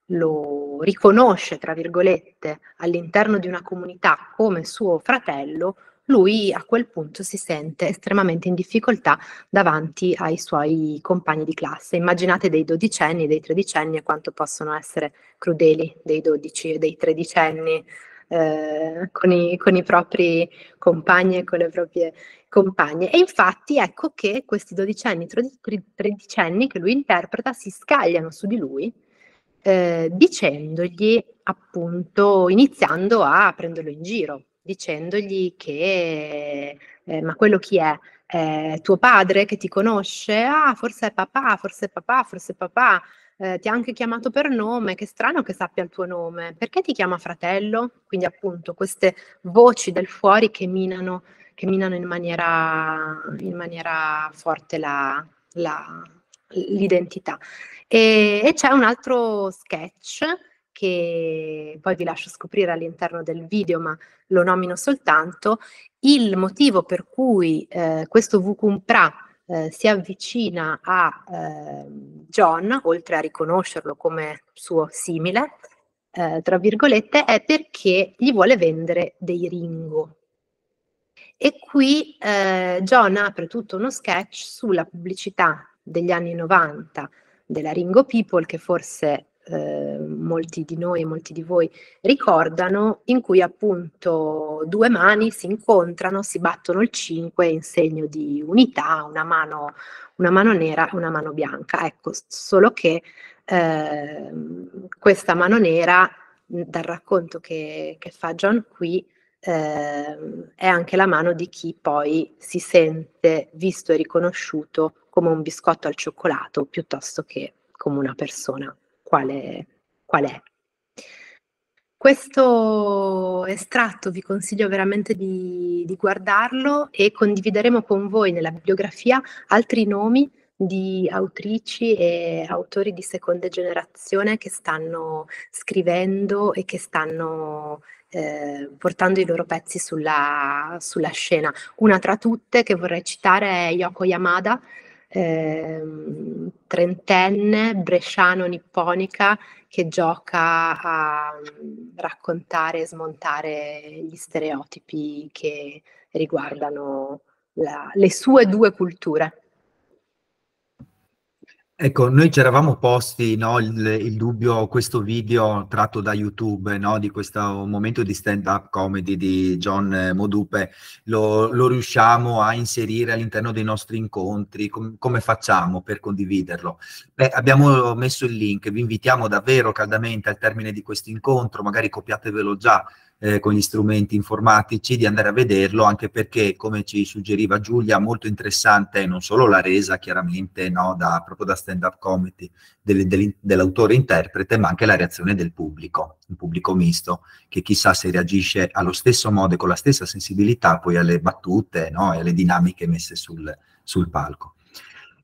lo riconosce, tra virgolette, all'interno di una comunità come suo fratello, lui a quel punto si sente estremamente in difficoltà davanti ai suoi compagni di classe. Immaginate dei dodicenni, dei tredicenni e quanto possono essere crudeli dei dodici e dei tredicenni eh, con, i, con, i, propri compagni e con le proprie compagne. E infatti ecco che questi dodicenni, tredicenni che lui interpreta si scagliano su di lui eh, dicendogli appunto, iniziando a prenderlo in giro, dicendogli che eh, ma quello chi è? Eh, tuo padre che ti conosce? Ah, forse è papà, forse è papà, forse è papà. Eh, ti ha anche chiamato per nome, che strano che sappia il tuo nome, perché ti chiama fratello? Quindi appunto queste voci del fuori che minano, che minano in, maniera, in maniera forte la, la, l'identità. E, e c'è un altro sketch che poi vi lascio scoprire all'interno del video, ma lo nomino soltanto, il motivo per cui eh, questo Vukumpra eh, si avvicina a eh, John, oltre a riconoscerlo come suo simile, eh, tra virgolette, è perché gli vuole vendere dei ringo. E qui eh, John apre tutto uno sketch sulla pubblicità degli anni 90 della Ringo People, che forse eh, molti di noi e molti di voi ricordano, in cui appunto due mani si incontrano, si battono il 5 in segno di unità, una mano, una mano nera e una mano bianca. Ecco, solo che eh, questa mano nera, dal racconto che, che fa John qui, eh, è anche la mano di chi poi si sente visto e riconosciuto come un biscotto al cioccolato piuttosto che come una persona quale, qual è. Questo estratto vi consiglio veramente di, di, guardarlo e condivideremo con voi nella bibliografia altri nomi di autrici e autori di seconda generazione che stanno scrivendo e che stanno eh, portando i loro pezzi sulla, sulla, scena. Una tra tutte che vorrei citare è Yoko Yamada, eh, trentenne bresciano-nipponica che gioca a mm, raccontare e smontare gli stereotipi che riguardano la, le sue due culture. Ecco, noi ci eravamo posti no, il, il, dubbio, questo video tratto da YouTube, no, di questo momento di stand-up comedy di John Modupe, lo, lo riusciamo a inserire all'interno dei nostri incontri? Com- come facciamo per condividerlo? Beh, abbiamo messo il link, vi invitiamo davvero caldamente al termine di questo incontro, magari copiatevelo già eh, con gli strumenti informatici, di andare a vederlo, anche perché, come ci suggeriva Giulia, molto interessante non solo la resa, chiaramente, no, da, proprio da stand-up comedy del, del, dell'autore interprete, ma anche la reazione del pubblico, un pubblico misto, che chissà se reagisce allo stesso modo e con la stessa sensibilità poi alle battute no, e alle dinamiche messe sul, sul palco.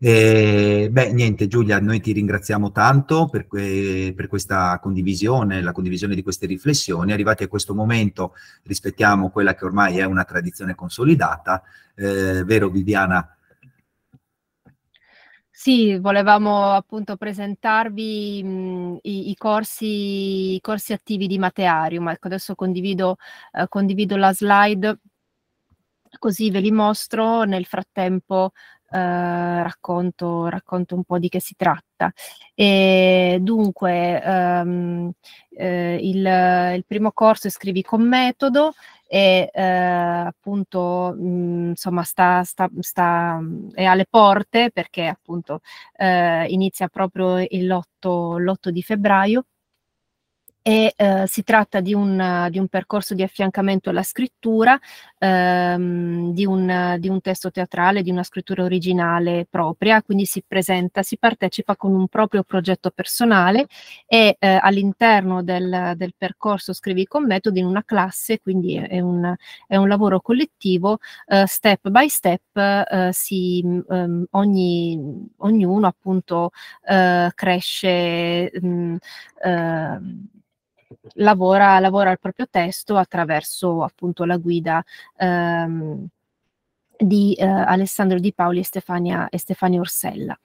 E, beh, niente, Giulia, noi ti ringraziamo tanto per, que- per, questa condivisione, la condivisione di queste riflessioni. Arrivati a questo momento, rispettiamo quella che ormai è una tradizione consolidata, eh, vero Viviana? Sì, volevamo appunto presentarvi mh, i, i, corsi, i, corsi, attivi di Matearium. Ecco, adesso condivido, eh, condivido la slide così ve li mostro. Nel frattempo eh, racconto, racconto, un po' di che si tratta. E dunque, ehm, eh, il, il, primo corso è Scrivi con metodo e eh, appunto mh, mm, insomma sta, sta, sta, è alle porte perché appunto eh, inizia proprio l'8, l'8 di febbraio e eh, si tratta di un, di un, percorso di affiancamento alla scrittura, ehm, di, un, di, un, testo teatrale, di una scrittura originale propria, quindi si presenta, si partecipa con un proprio progetto personale e eh, all'interno del, del, percorso Scrivi con metodo in una classe, quindi è un, è un lavoro collettivo, eh, step by step, eh, si, ehm, ogni, ognuno appunto eh, cresce. Mh, mm, ehm, lavora, lavora il proprio testo attraverso appunto la guida ehm, di eh, Alessandro Di Paoli e Stefania, e Stefania Orsella.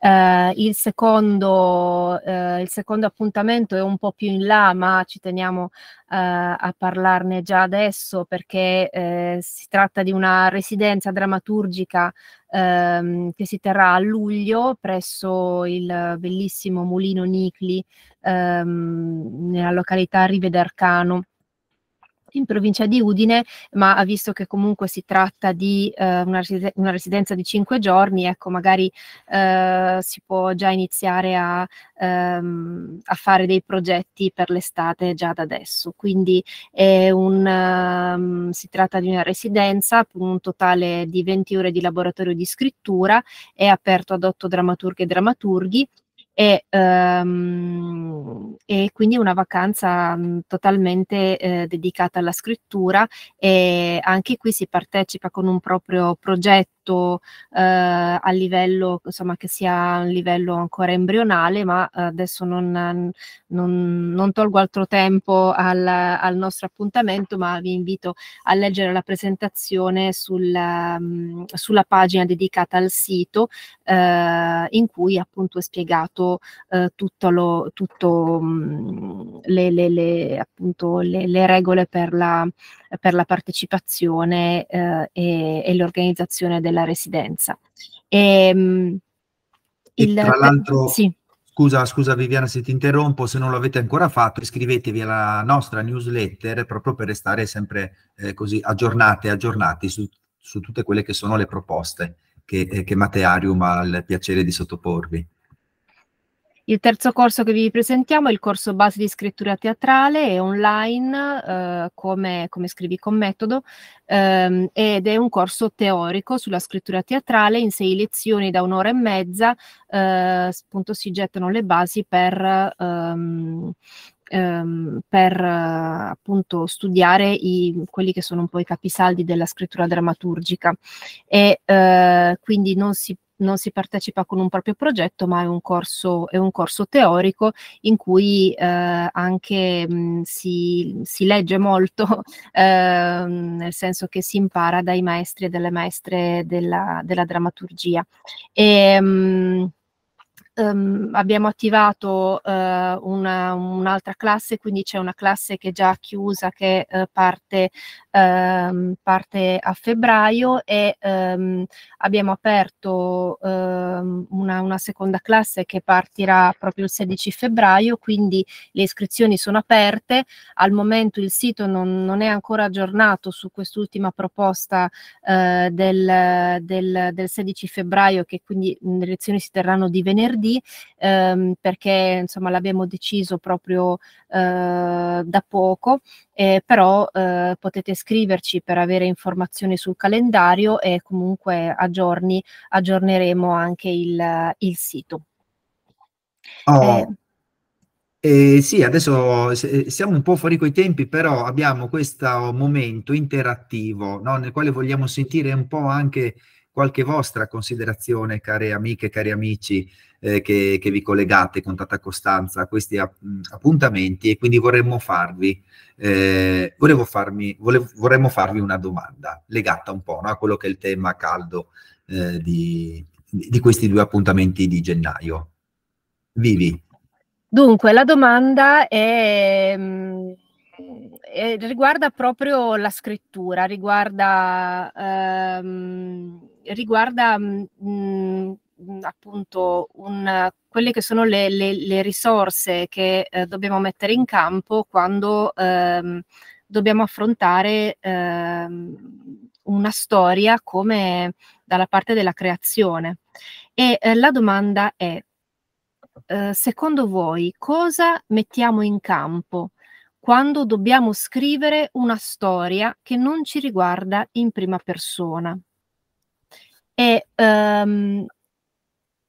Eh, il, secondo, eh, il, secondo, appuntamento è un po' più in là, ma ci teniamo eh, a parlarne già adesso perché eh, si tratta di una residenza drammaturgica ehm, che si terrà a luglio presso il bellissimo Mulino Nicli ehm, nella località Rive d'Arcano in provincia di Udine, ma visto che comunque si tratta di eh, una, residen- una, residenza di cinque giorni, ecco, magari eh, si può già iniziare a, ehm, a, fare dei progetti per l'estate già da adesso. Quindi un, um, si tratta di una residenza un totale di 20 ore di laboratorio di scrittura, è aperto ad otto drammaturghe e drammaturghi e, um, e quindi una vacanza um, totalmente eh, dedicata alla scrittura e anche qui si partecipa con un proprio progetto eh, a livello, insomma, che sia a livello ancora embrionale, ma adesso non, non, non, tolgo altro tempo al, al, nostro appuntamento, ma vi invito a leggere la presentazione sul, um, sulla pagina dedicata al sito, eh, in cui appunto è spiegato eh, tutto, lo, tutto um, le, le, le, appunto, le, le regole per la per la partecipazione eh, e, e, l'organizzazione della residenza. E, ehm, e il, tra l'altro, sì. scusa, scusa Viviana se ti interrompo, se non l'avete ancora fatto iscrivetevi alla nostra newsletter proprio per restare sempre eh, così aggiornate, aggiornati su, su, tutte quelle che sono le proposte che, eh, che Matearium ha il piacere di sottoporvi. Il terzo corso che vi presentiamo è il corso base di scrittura teatrale, è online eh, come, come, scrivi con metodo ehm, ed è un corso teorico sulla scrittura teatrale in sei lezioni da un'ora e mezza, eh, appunto si gettano le basi per ehm, ehm, per appunto studiare i, quelli che sono un po' i capisaldi della scrittura drammaturgica. E uh, quindi non si non si partecipa con un proprio progetto, ma è un corso, è un corso teorico in cui eh, anche mh, si, si, legge molto, [laughs] eh, nel senso che si impara dai maestri e dalle maestre della, della drammaturgia. E, mh, um, abbiamo attivato uh, una, un'altra classe, quindi c'è una classe che è già chiusa che uh, parte, um, parte, a febbraio e um, abbiamo aperto una, una, seconda classe che partirà proprio il 16 febbraio, quindi le iscrizioni sono aperte. Al momento il sito non, non è ancora aggiornato su quest'ultima proposta uh, del, del, del 16 febbraio, che quindi le lezioni si terranno di venerdì ehm, perché insomma l'abbiamo deciso proprio eh, da poco, eh, però eh, potete scriverci per avere informazioni sul calendario e comunque a giorni aggiorneremo anche il, il sito. Oh. Eh, sì, adesso siamo un po' fuori coi tempi, però abbiamo questo momento interattivo no? nel quale vogliamo sentire un po' anche qualche vostra considerazione, care amiche, cari amici, eh, che, che, vi collegate con Tata Costanza a questi appuntamenti e quindi vorremmo farvi, eh, farmi, volevo, vorremmo farvi una domanda legata un po' no, a quello che è il tema caldo eh, di, di questi due appuntamenti di gennaio. Vivi. Dunque, la domanda è... Eh, riguarda proprio la scrittura, riguarda, ehm, riguarda mh, mm, mm, appunto un, quelle che sono le, le, le risorse che eh, dobbiamo mettere in campo quando ehm, dobbiamo affrontare ehm, una storia come dalla parte della creazione. E eh, la domanda è, eh, secondo voi, cosa mettiamo in campo? quando dobbiamo scrivere una storia che non ci riguarda in prima persona. E um,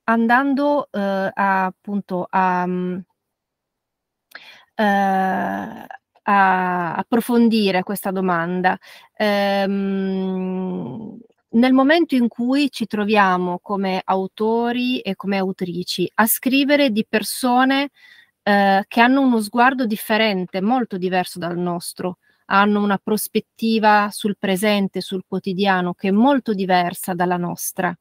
andando uh, a, appunto a, uh, a, approfondire questa domanda, um, nel momento in cui ci troviamo come autori e come autrici a scrivere di persone eh, che hanno uno sguardo differente, molto diverso dal nostro, hanno una prospettiva sul presente, sul quotidiano che è molto diversa dalla nostra.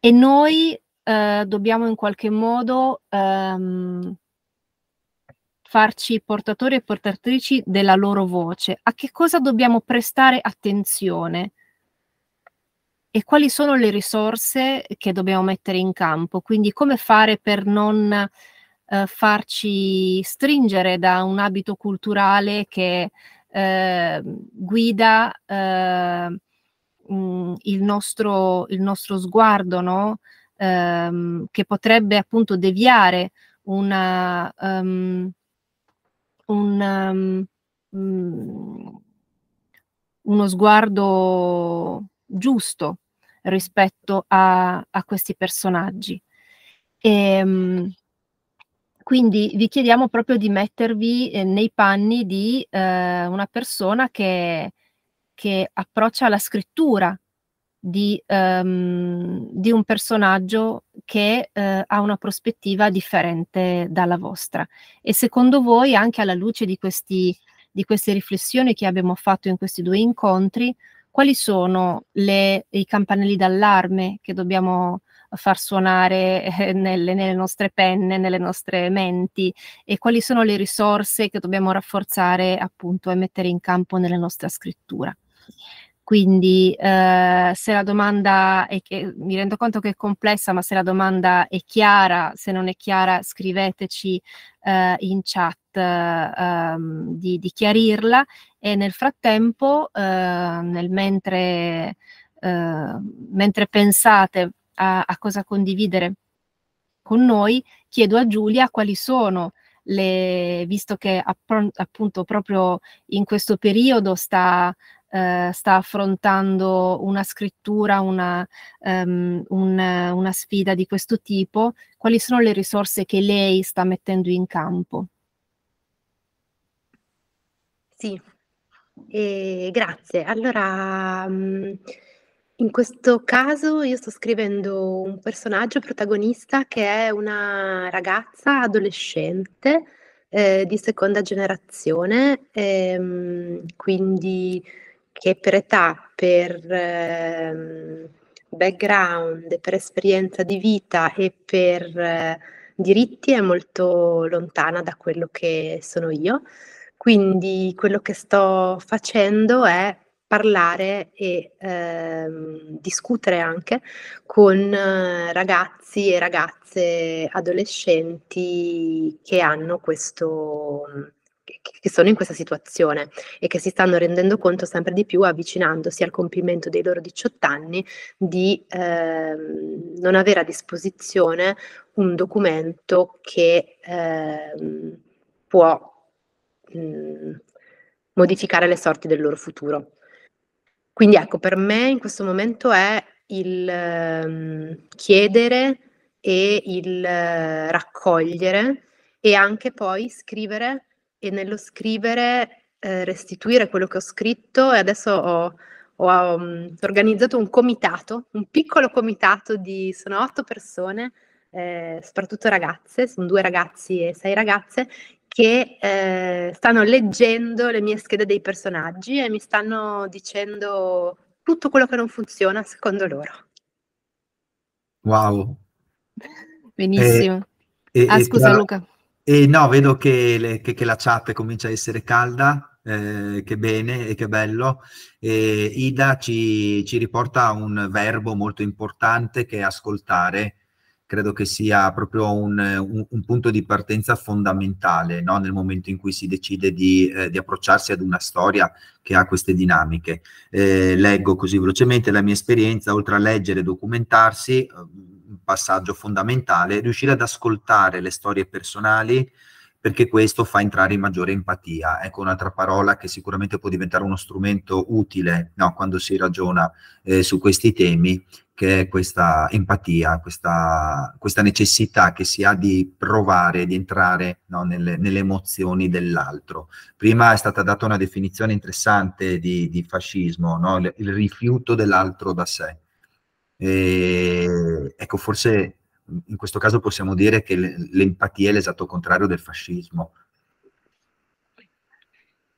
E noi eh, dobbiamo in qualche modo ehm, farci portatori e portatrici della loro voce. A che cosa dobbiamo prestare attenzione? E quali sono le risorse che dobbiamo mettere in campo? Quindi come fare per non eh, farci stringere da un abito culturale che eh, guida eh, mh, mm, il, nostro, il, nostro, sguardo, no? Ehm, che potrebbe appunto deviare una, um, un, um, uno sguardo giusto rispetto a, a questi personaggi. E, um, quindi vi chiediamo proprio di mettervi eh, nei panni di eh, una persona che, che, approccia la scrittura di, um, di un personaggio che eh, ha una prospettiva differente dalla vostra. E secondo voi, anche alla luce di, questi, di queste riflessioni che abbiamo fatto in questi due incontri, quali sono le, i campanelli d'allarme che dobbiamo far suonare eh, nelle, nelle, nostre penne, nelle nostre menti e quali sono le risorse che dobbiamo rafforzare appunto e mettere in campo nella nostra scrittura. Quindi eh, se la domanda è che mi rendo conto che è complessa, ma se la domanda è chiara, se non è chiara, scriveteci eh, in chat eh, di, di, chiarirla e nel frattempo, eh, nel mentre, eh, mentre pensate a, a cosa condividere con noi, chiedo a Giulia quali sono le, visto che appunto proprio in questo periodo sta, eh, sta affrontando una scrittura, una, um, un, una sfida di questo tipo, quali sono le risorse che lei sta mettendo in campo? Sì, eh, grazie. Allora, mh, In questo caso io sto scrivendo un personaggio protagonista che è una ragazza adolescente eh, di seconda generazione, ehm, quindi che per età, per ehm, background, per esperienza di vita e per eh, diritti è molto lontana da quello che sono io. Quindi quello che sto facendo è parlare e ehm, discutere anche con eh, ragazzi e ragazze adolescenti che hanno questo che sono in questa situazione e che si stanno rendendo conto sempre di più, avvicinandosi al compimento dei loro 18 anni, di ehm, non avere a disposizione un documento che ehm, può mh, modificare le sorti del loro futuro. Quindi ecco, per me in questo momento è il eh, chiedere e il eh, raccogliere e anche poi scrivere e nello scrivere eh, restituire quello che ho scritto. E adesso ho, ho um, organizzato un comitato, un piccolo comitato di, sono otto persone, eh, soprattutto ragazze, sono due ragazzi e sei ragazze, che eh, stanno leggendo le mie schede dei personaggi e mi stanno dicendo tutto quello che non funziona secondo loro. Wow. Benissimo. E, ah, e, scusa tra... Luca. E no, vedo che, le, che, che, la chat comincia a essere calda, eh, che bene e che bello. E Ida ci, ci riporta un verbo molto importante che è ascoltare credo che sia proprio un, un, un punto di partenza fondamentale no? nel momento in cui si decide di, eh, di, approcciarsi ad una storia che ha queste dinamiche. Eh, leggo così velocemente la mia esperienza, oltre a leggere e documentarsi, eh, un passaggio fondamentale, riuscire ad ascoltare le storie personali, perché questo fa entrare in maggiore empatia. Ecco un'altra parola che sicuramente può diventare uno strumento utile no, quando si ragiona eh, su questi temi che è questa empatia, questa, questa, necessità che si ha di provare, di entrare no, nelle, nelle, emozioni dell'altro. Prima è stata data una definizione interessante di, di fascismo, no? il, il, rifiuto dell'altro da sé. E, ecco, forse in questo caso possiamo dire che l'empatia è l'esatto contrario del fascismo.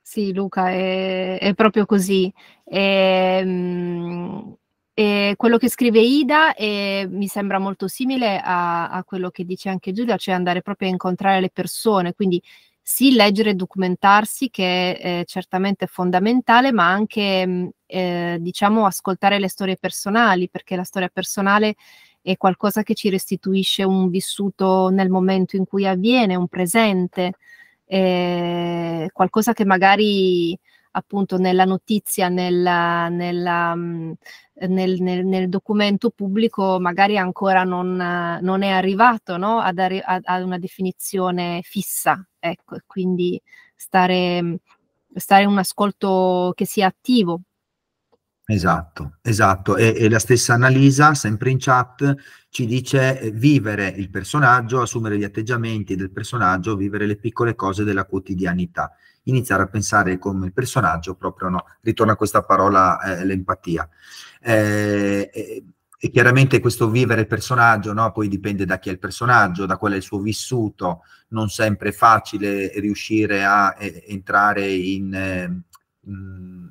Sì, Luca, è, è proprio così. E, ehm, e quello che scrive Ida eh, mi sembra molto simile a, a, quello che dice anche Giulia, cioè andare proprio a incontrare le persone, quindi sì, leggere e documentarsi, che è eh, certamente fondamentale, ma anche mm, eh, diciamo ascoltare le storie personali, perché la storia personale è qualcosa che ci restituisce un vissuto nel momento in cui avviene, un presente, eh, qualcosa che magari appunto nella notizia, nella, nella, mm, nel, nel, nel, documento pubblico magari ancora non, non è arrivato no? ad, ad, ad, una definizione fissa, ecco, quindi stare, stare un ascolto che sia attivo. Esatto, esatto. E, e la stessa Annalisa, sempre in chat, ci dice eh, vivere il personaggio, assumere gli atteggiamenti del personaggio, vivere le piccole cose della quotidianità iniziare a pensare come il personaggio proprio no, ritorna questa parola eh, l'empatia. Eh, e, chiaramente questo vivere il personaggio no, poi dipende da chi è il personaggio, da qual è il suo vissuto, non sempre è facile riuscire a eh, entrare in... Eh,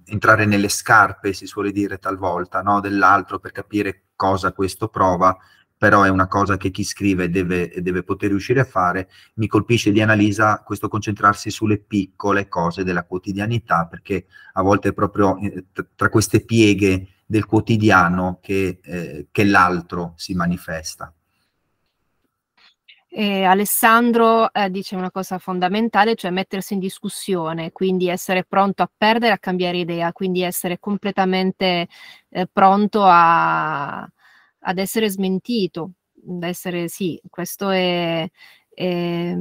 entrare nelle scarpe, si suole dire talvolta, no, dell'altro per capire cosa questo prova, però è una cosa che chi scrive deve, deve poter riuscire a fare. Mi colpisce di Annalisa questo concentrarsi sulle piccole cose della quotidianità, perché a volte è proprio eh, tra queste pieghe del quotidiano che, eh, che l'altro si manifesta. E Alessandro eh, dice una cosa fondamentale, cioè mettersi in discussione, quindi essere pronto a perdere, a cambiare idea, quindi essere completamente eh, pronto a, ad essere smentito, ad essere sì, questo è, è,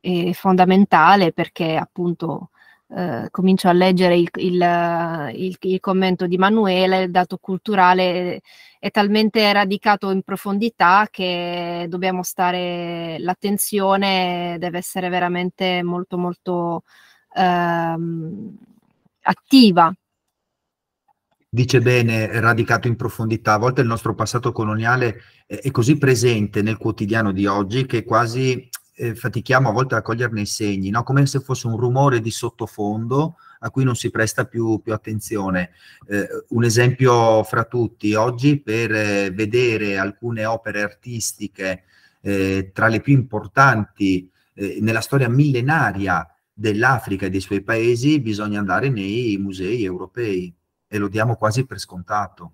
è fondamentale perché appunto eh, comincio a leggere il, il, il, il, commento di Manuele, il dato culturale è talmente radicato in profondità che dobbiamo stare, l'attenzione deve essere veramente molto molto ehm, attiva dice bene, radicato in profondità. A volte il nostro passato coloniale è, così presente nel quotidiano di oggi che quasi eh, fatichiamo a volte a coglierne i segni, no? come se fosse un rumore di sottofondo a cui non si presta più, più attenzione. Eh, un esempio fra tutti, oggi per eh, vedere alcune opere artistiche eh, tra le più importanti eh, nella storia millenaria dell'Africa e dei suoi paesi, bisogna andare nei musei europei e lo diamo quasi per scontato.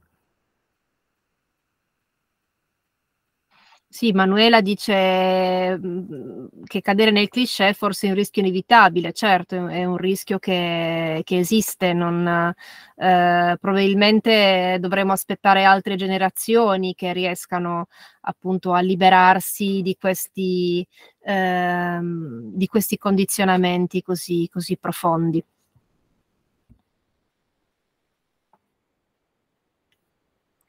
Sì, Manuela dice mhmm, che cadere nel cliché è forse un rischio inevitabile, certo, è un rischio che, che esiste, non, eh, probabilmente dovremo aspettare altre generazioni che riescano appunto a liberarsi di questi, eh, di questi condizionamenti così, così profondi.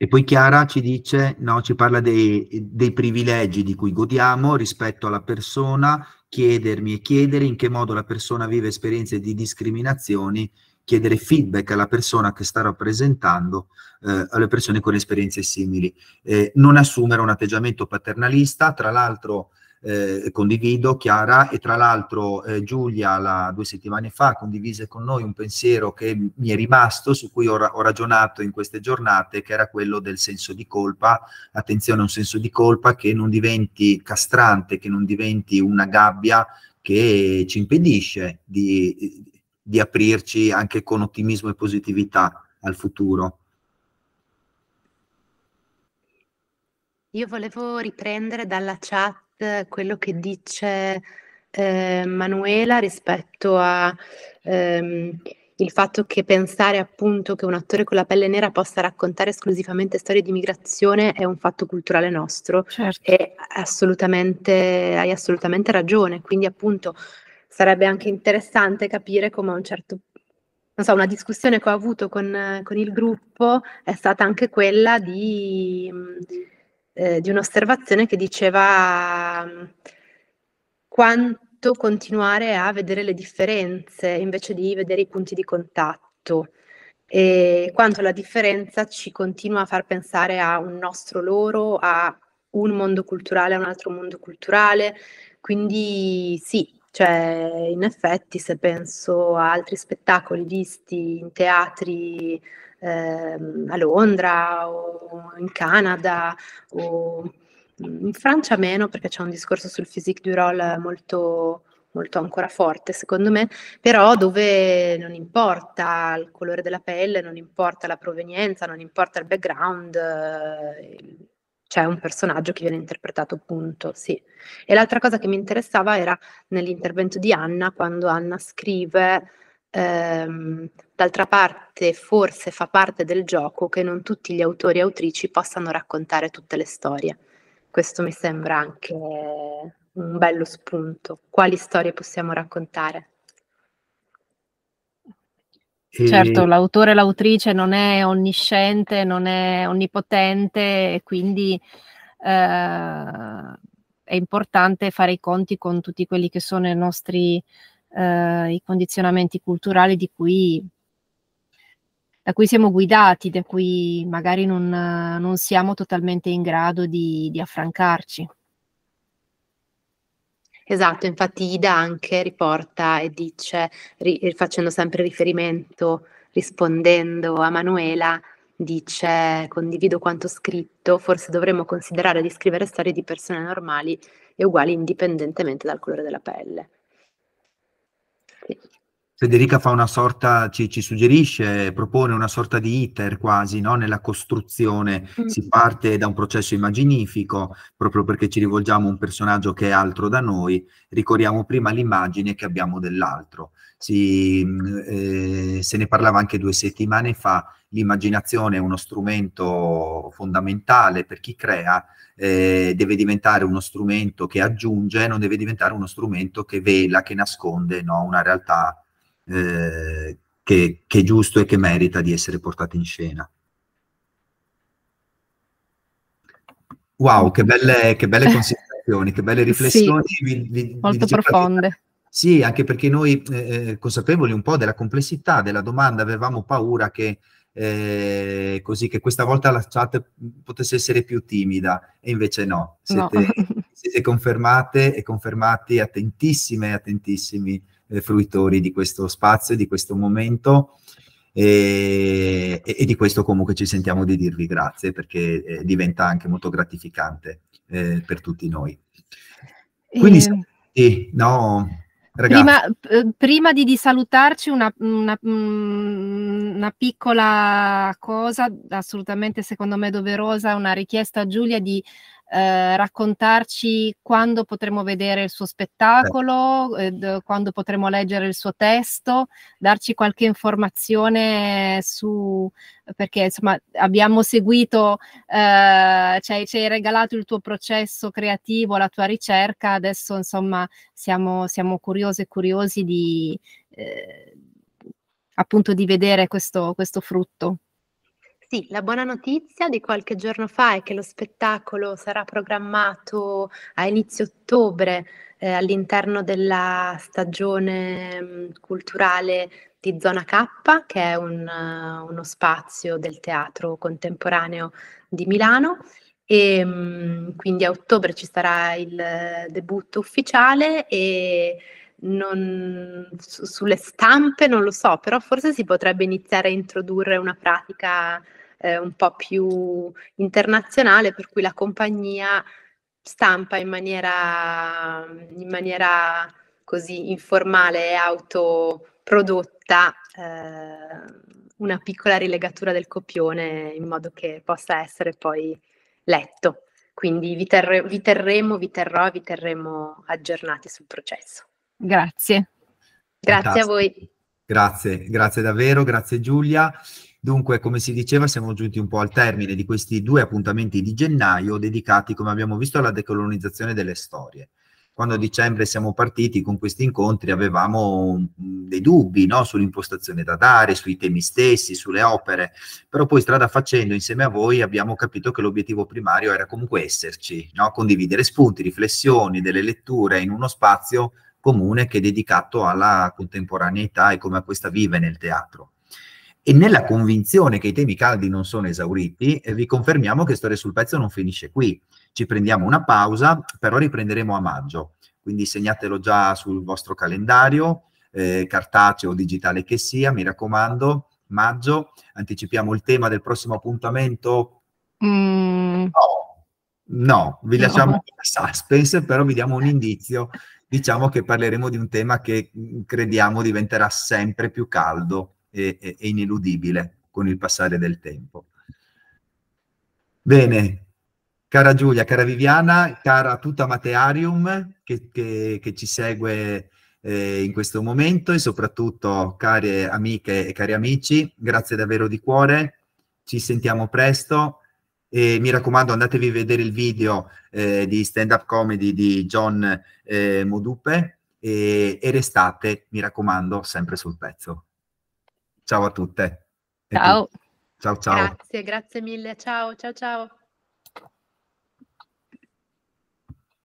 E poi Chiara ci dice, no, ci parla dei, dei, privilegi di cui godiamo rispetto alla persona, chiedermi e chiedere in che modo la persona vive esperienze di discriminazioni, chiedere feedback alla persona che sta rappresentando, eh, alle persone con esperienze simili. Eh, non assumere un atteggiamento paternalista, tra l'altro eh, condivido, Chiara, e tra l'altro eh, Giulia la, due settimane fa condivise con noi un pensiero che mi è rimasto, su cui ho, ho, ragionato in queste giornate, che era quello del senso di colpa. Attenzione, un senso di colpa che non diventi castrante, che non diventi una gabbia che ci impedisce di, di aprirci anche con ottimismo e positività al futuro. Io volevo riprendere dalla chat quello che dice eh, Manuela rispetto a ehm, il fatto che pensare appunto che un attore con la pelle nera possa raccontare esclusivamente storie di migrazione è un fatto culturale nostro certo. e assolutamente, hai assolutamente ragione, quindi appunto sarebbe anche interessante capire come a un certo non so, una discussione che ho avuto con, con il gruppo è stata anche quella di eh, di un'osservazione che diceva mm, quanto continuare a vedere le differenze invece di vedere i punti di contatto e quanto la differenza ci continua a far pensare a un nostro loro, a un mondo culturale, a un altro mondo culturale. Quindi sì, cioè in effetti se penso a altri spettacoli visti in teatri ehm, a Londra o in Canada o in Francia meno perché c'è un discorso sul physique du rôle molto, molto ancora forte secondo me, però dove non importa il colore della pelle, non importa la provenienza, non importa il background, eh, c'è un personaggio che viene interpretato, punto, sì. E l'altra cosa che mi interessava era nell'intervento di Anna, quando Anna scrive Ehm, d'altra parte, forse fa parte del gioco che non tutti gli autori e autrici possano raccontare tutte le storie. Questo mi sembra anche un bello spunto. Quali storie possiamo raccontare? E... Certo, l'autore e l'autrice non è onnisciente, non è onnipotente e quindi eh, è importante fare i conti con tutti quelli che sono i nostri eh, i condizionamenti culturali di cui, da cui siamo guidati, da cui magari non, non siamo totalmente in grado di, di affrancarci. Esatto, infatti Ida anche riporta e dice, ri, facendo sempre riferimento, rispondendo a Manuela, dice condivido quanto scritto, forse dovremmo considerare di scrivere storie di persone normali e uguali indipendentemente dal colore della pelle. Yeah. Federica fa una sorta, ci, ci, suggerisce, propone una sorta di iter quasi no? nella costruzione. Mm. Si parte da un processo immaginifico, proprio perché ci rivolgiamo a un personaggio che è altro da noi, ricorriamo prima all'immagine che abbiamo dell'altro. Si, eh, se ne parlava anche due settimane fa, l'immaginazione è uno strumento fondamentale per chi crea, eh, deve diventare uno strumento che aggiunge, non deve diventare uno strumento che vela, che nasconde no? una realtà eh, che, che, è giusto e che merita di essere portato in scena. Wow, che belle, che belle [laughs] considerazioni, che belle riflessioni. Sì, vi, vi, molto vi profonde. Sì, anche perché noi, eh, eh, consapevoli un po' della complessità della domanda, avevamo paura che eh, così che questa volta la chat potesse essere più timida e invece no, siete, no. siete confermate e confermati attentissime e attentissimi eh, fruitori di questo spazio, di questo momento e, e, di questo comunque ci sentiamo di dirvi grazie perché eh, diventa anche molto gratificante eh, per tutti noi. Quindi, e... sì, no, Prima, eh, prima, di, di salutarci, una, una, mm, una, piccola cosa, assolutamente secondo me doverosa, una richiesta a Giulia di eh, raccontarci quando potremo vedere il suo spettacolo, eh, quando potremo leggere il suo testo, darci qualche informazione su, perché insomma abbiamo seguito, eh, ci hai regalato il tuo processo creativo, la tua ricerca, adesso insomma siamo, siamo curiosi e curiosi di, eh, appunto di vedere questo, questo frutto. Sì, la buona notizia di qualche giorno fa è che lo spettacolo sarà programmato a inizio ottobre eh, all'interno della stagione mh, culturale di Zona K, che è un, uh, uno spazio del teatro contemporaneo di Milano. E mh, quindi a ottobre ci sarà il debutto ufficiale e non, su, sulle stampe non lo so, però forse si potrebbe iniziare a introdurre una pratica eh, un po' più internazionale, per cui la compagnia stampa in maniera, in maniera così informale e autoprodotta eh, una piccola rilegatura del copione in modo che possa essere poi letto. Quindi vi, terre, vi terremo, vi terrò, vi terremo aggiornati sul processo. Grazie. Grazie Fantastico. a voi. Grazie, grazie davvero, grazie Giulia. Dunque, come si diceva, siamo giunti un po' al termine di questi due appuntamenti di gennaio dedicati, come abbiamo visto, alla decolonizzazione delle storie. Quando a dicembre siamo partiti con questi incontri avevamo dei dubbi no? sull'impostazione da dare, sui temi stessi, sulle opere, però poi strada facendo insieme a voi abbiamo capito che l'obiettivo primario era comunque esserci, no? condividere spunti, riflessioni, delle letture in uno spazio comune che è dedicato alla contemporaneità e come a questa vive nel teatro. E nella convinzione che i temi caldi non sono esauriti, eh, vi confermiamo che Storia sul pezzo non finisce qui. Ci prendiamo una pausa, però riprenderemo a maggio. Quindi segnatelo già sul vostro calendario, eh, cartaceo o digitale che sia, mi raccomando, maggio. Anticipiamo il tema del prossimo appuntamento? Mm. No, no, vi lasciamo no. suspense, però vi diamo un indizio. Diciamo che parleremo di un tema che mm, crediamo diventerà sempre più caldo e, e, e ineludibile con il passare del tempo. Bene, cara Giulia, cara Viviana, cara tutta Matearium che, che, che ci segue eh, in questo momento e soprattutto care amiche e cari amici, grazie davvero di cuore, ci sentiamo presto e mi raccomando andatevi a vedere il video eh, di stand up comedy di John eh, Modupe e, e restate, mi raccomando, sempre sul pezzo. Ciao a tutte. Ciao. Ciao ciao. Grazie, grazie mille. Ciao, ciao, ciao.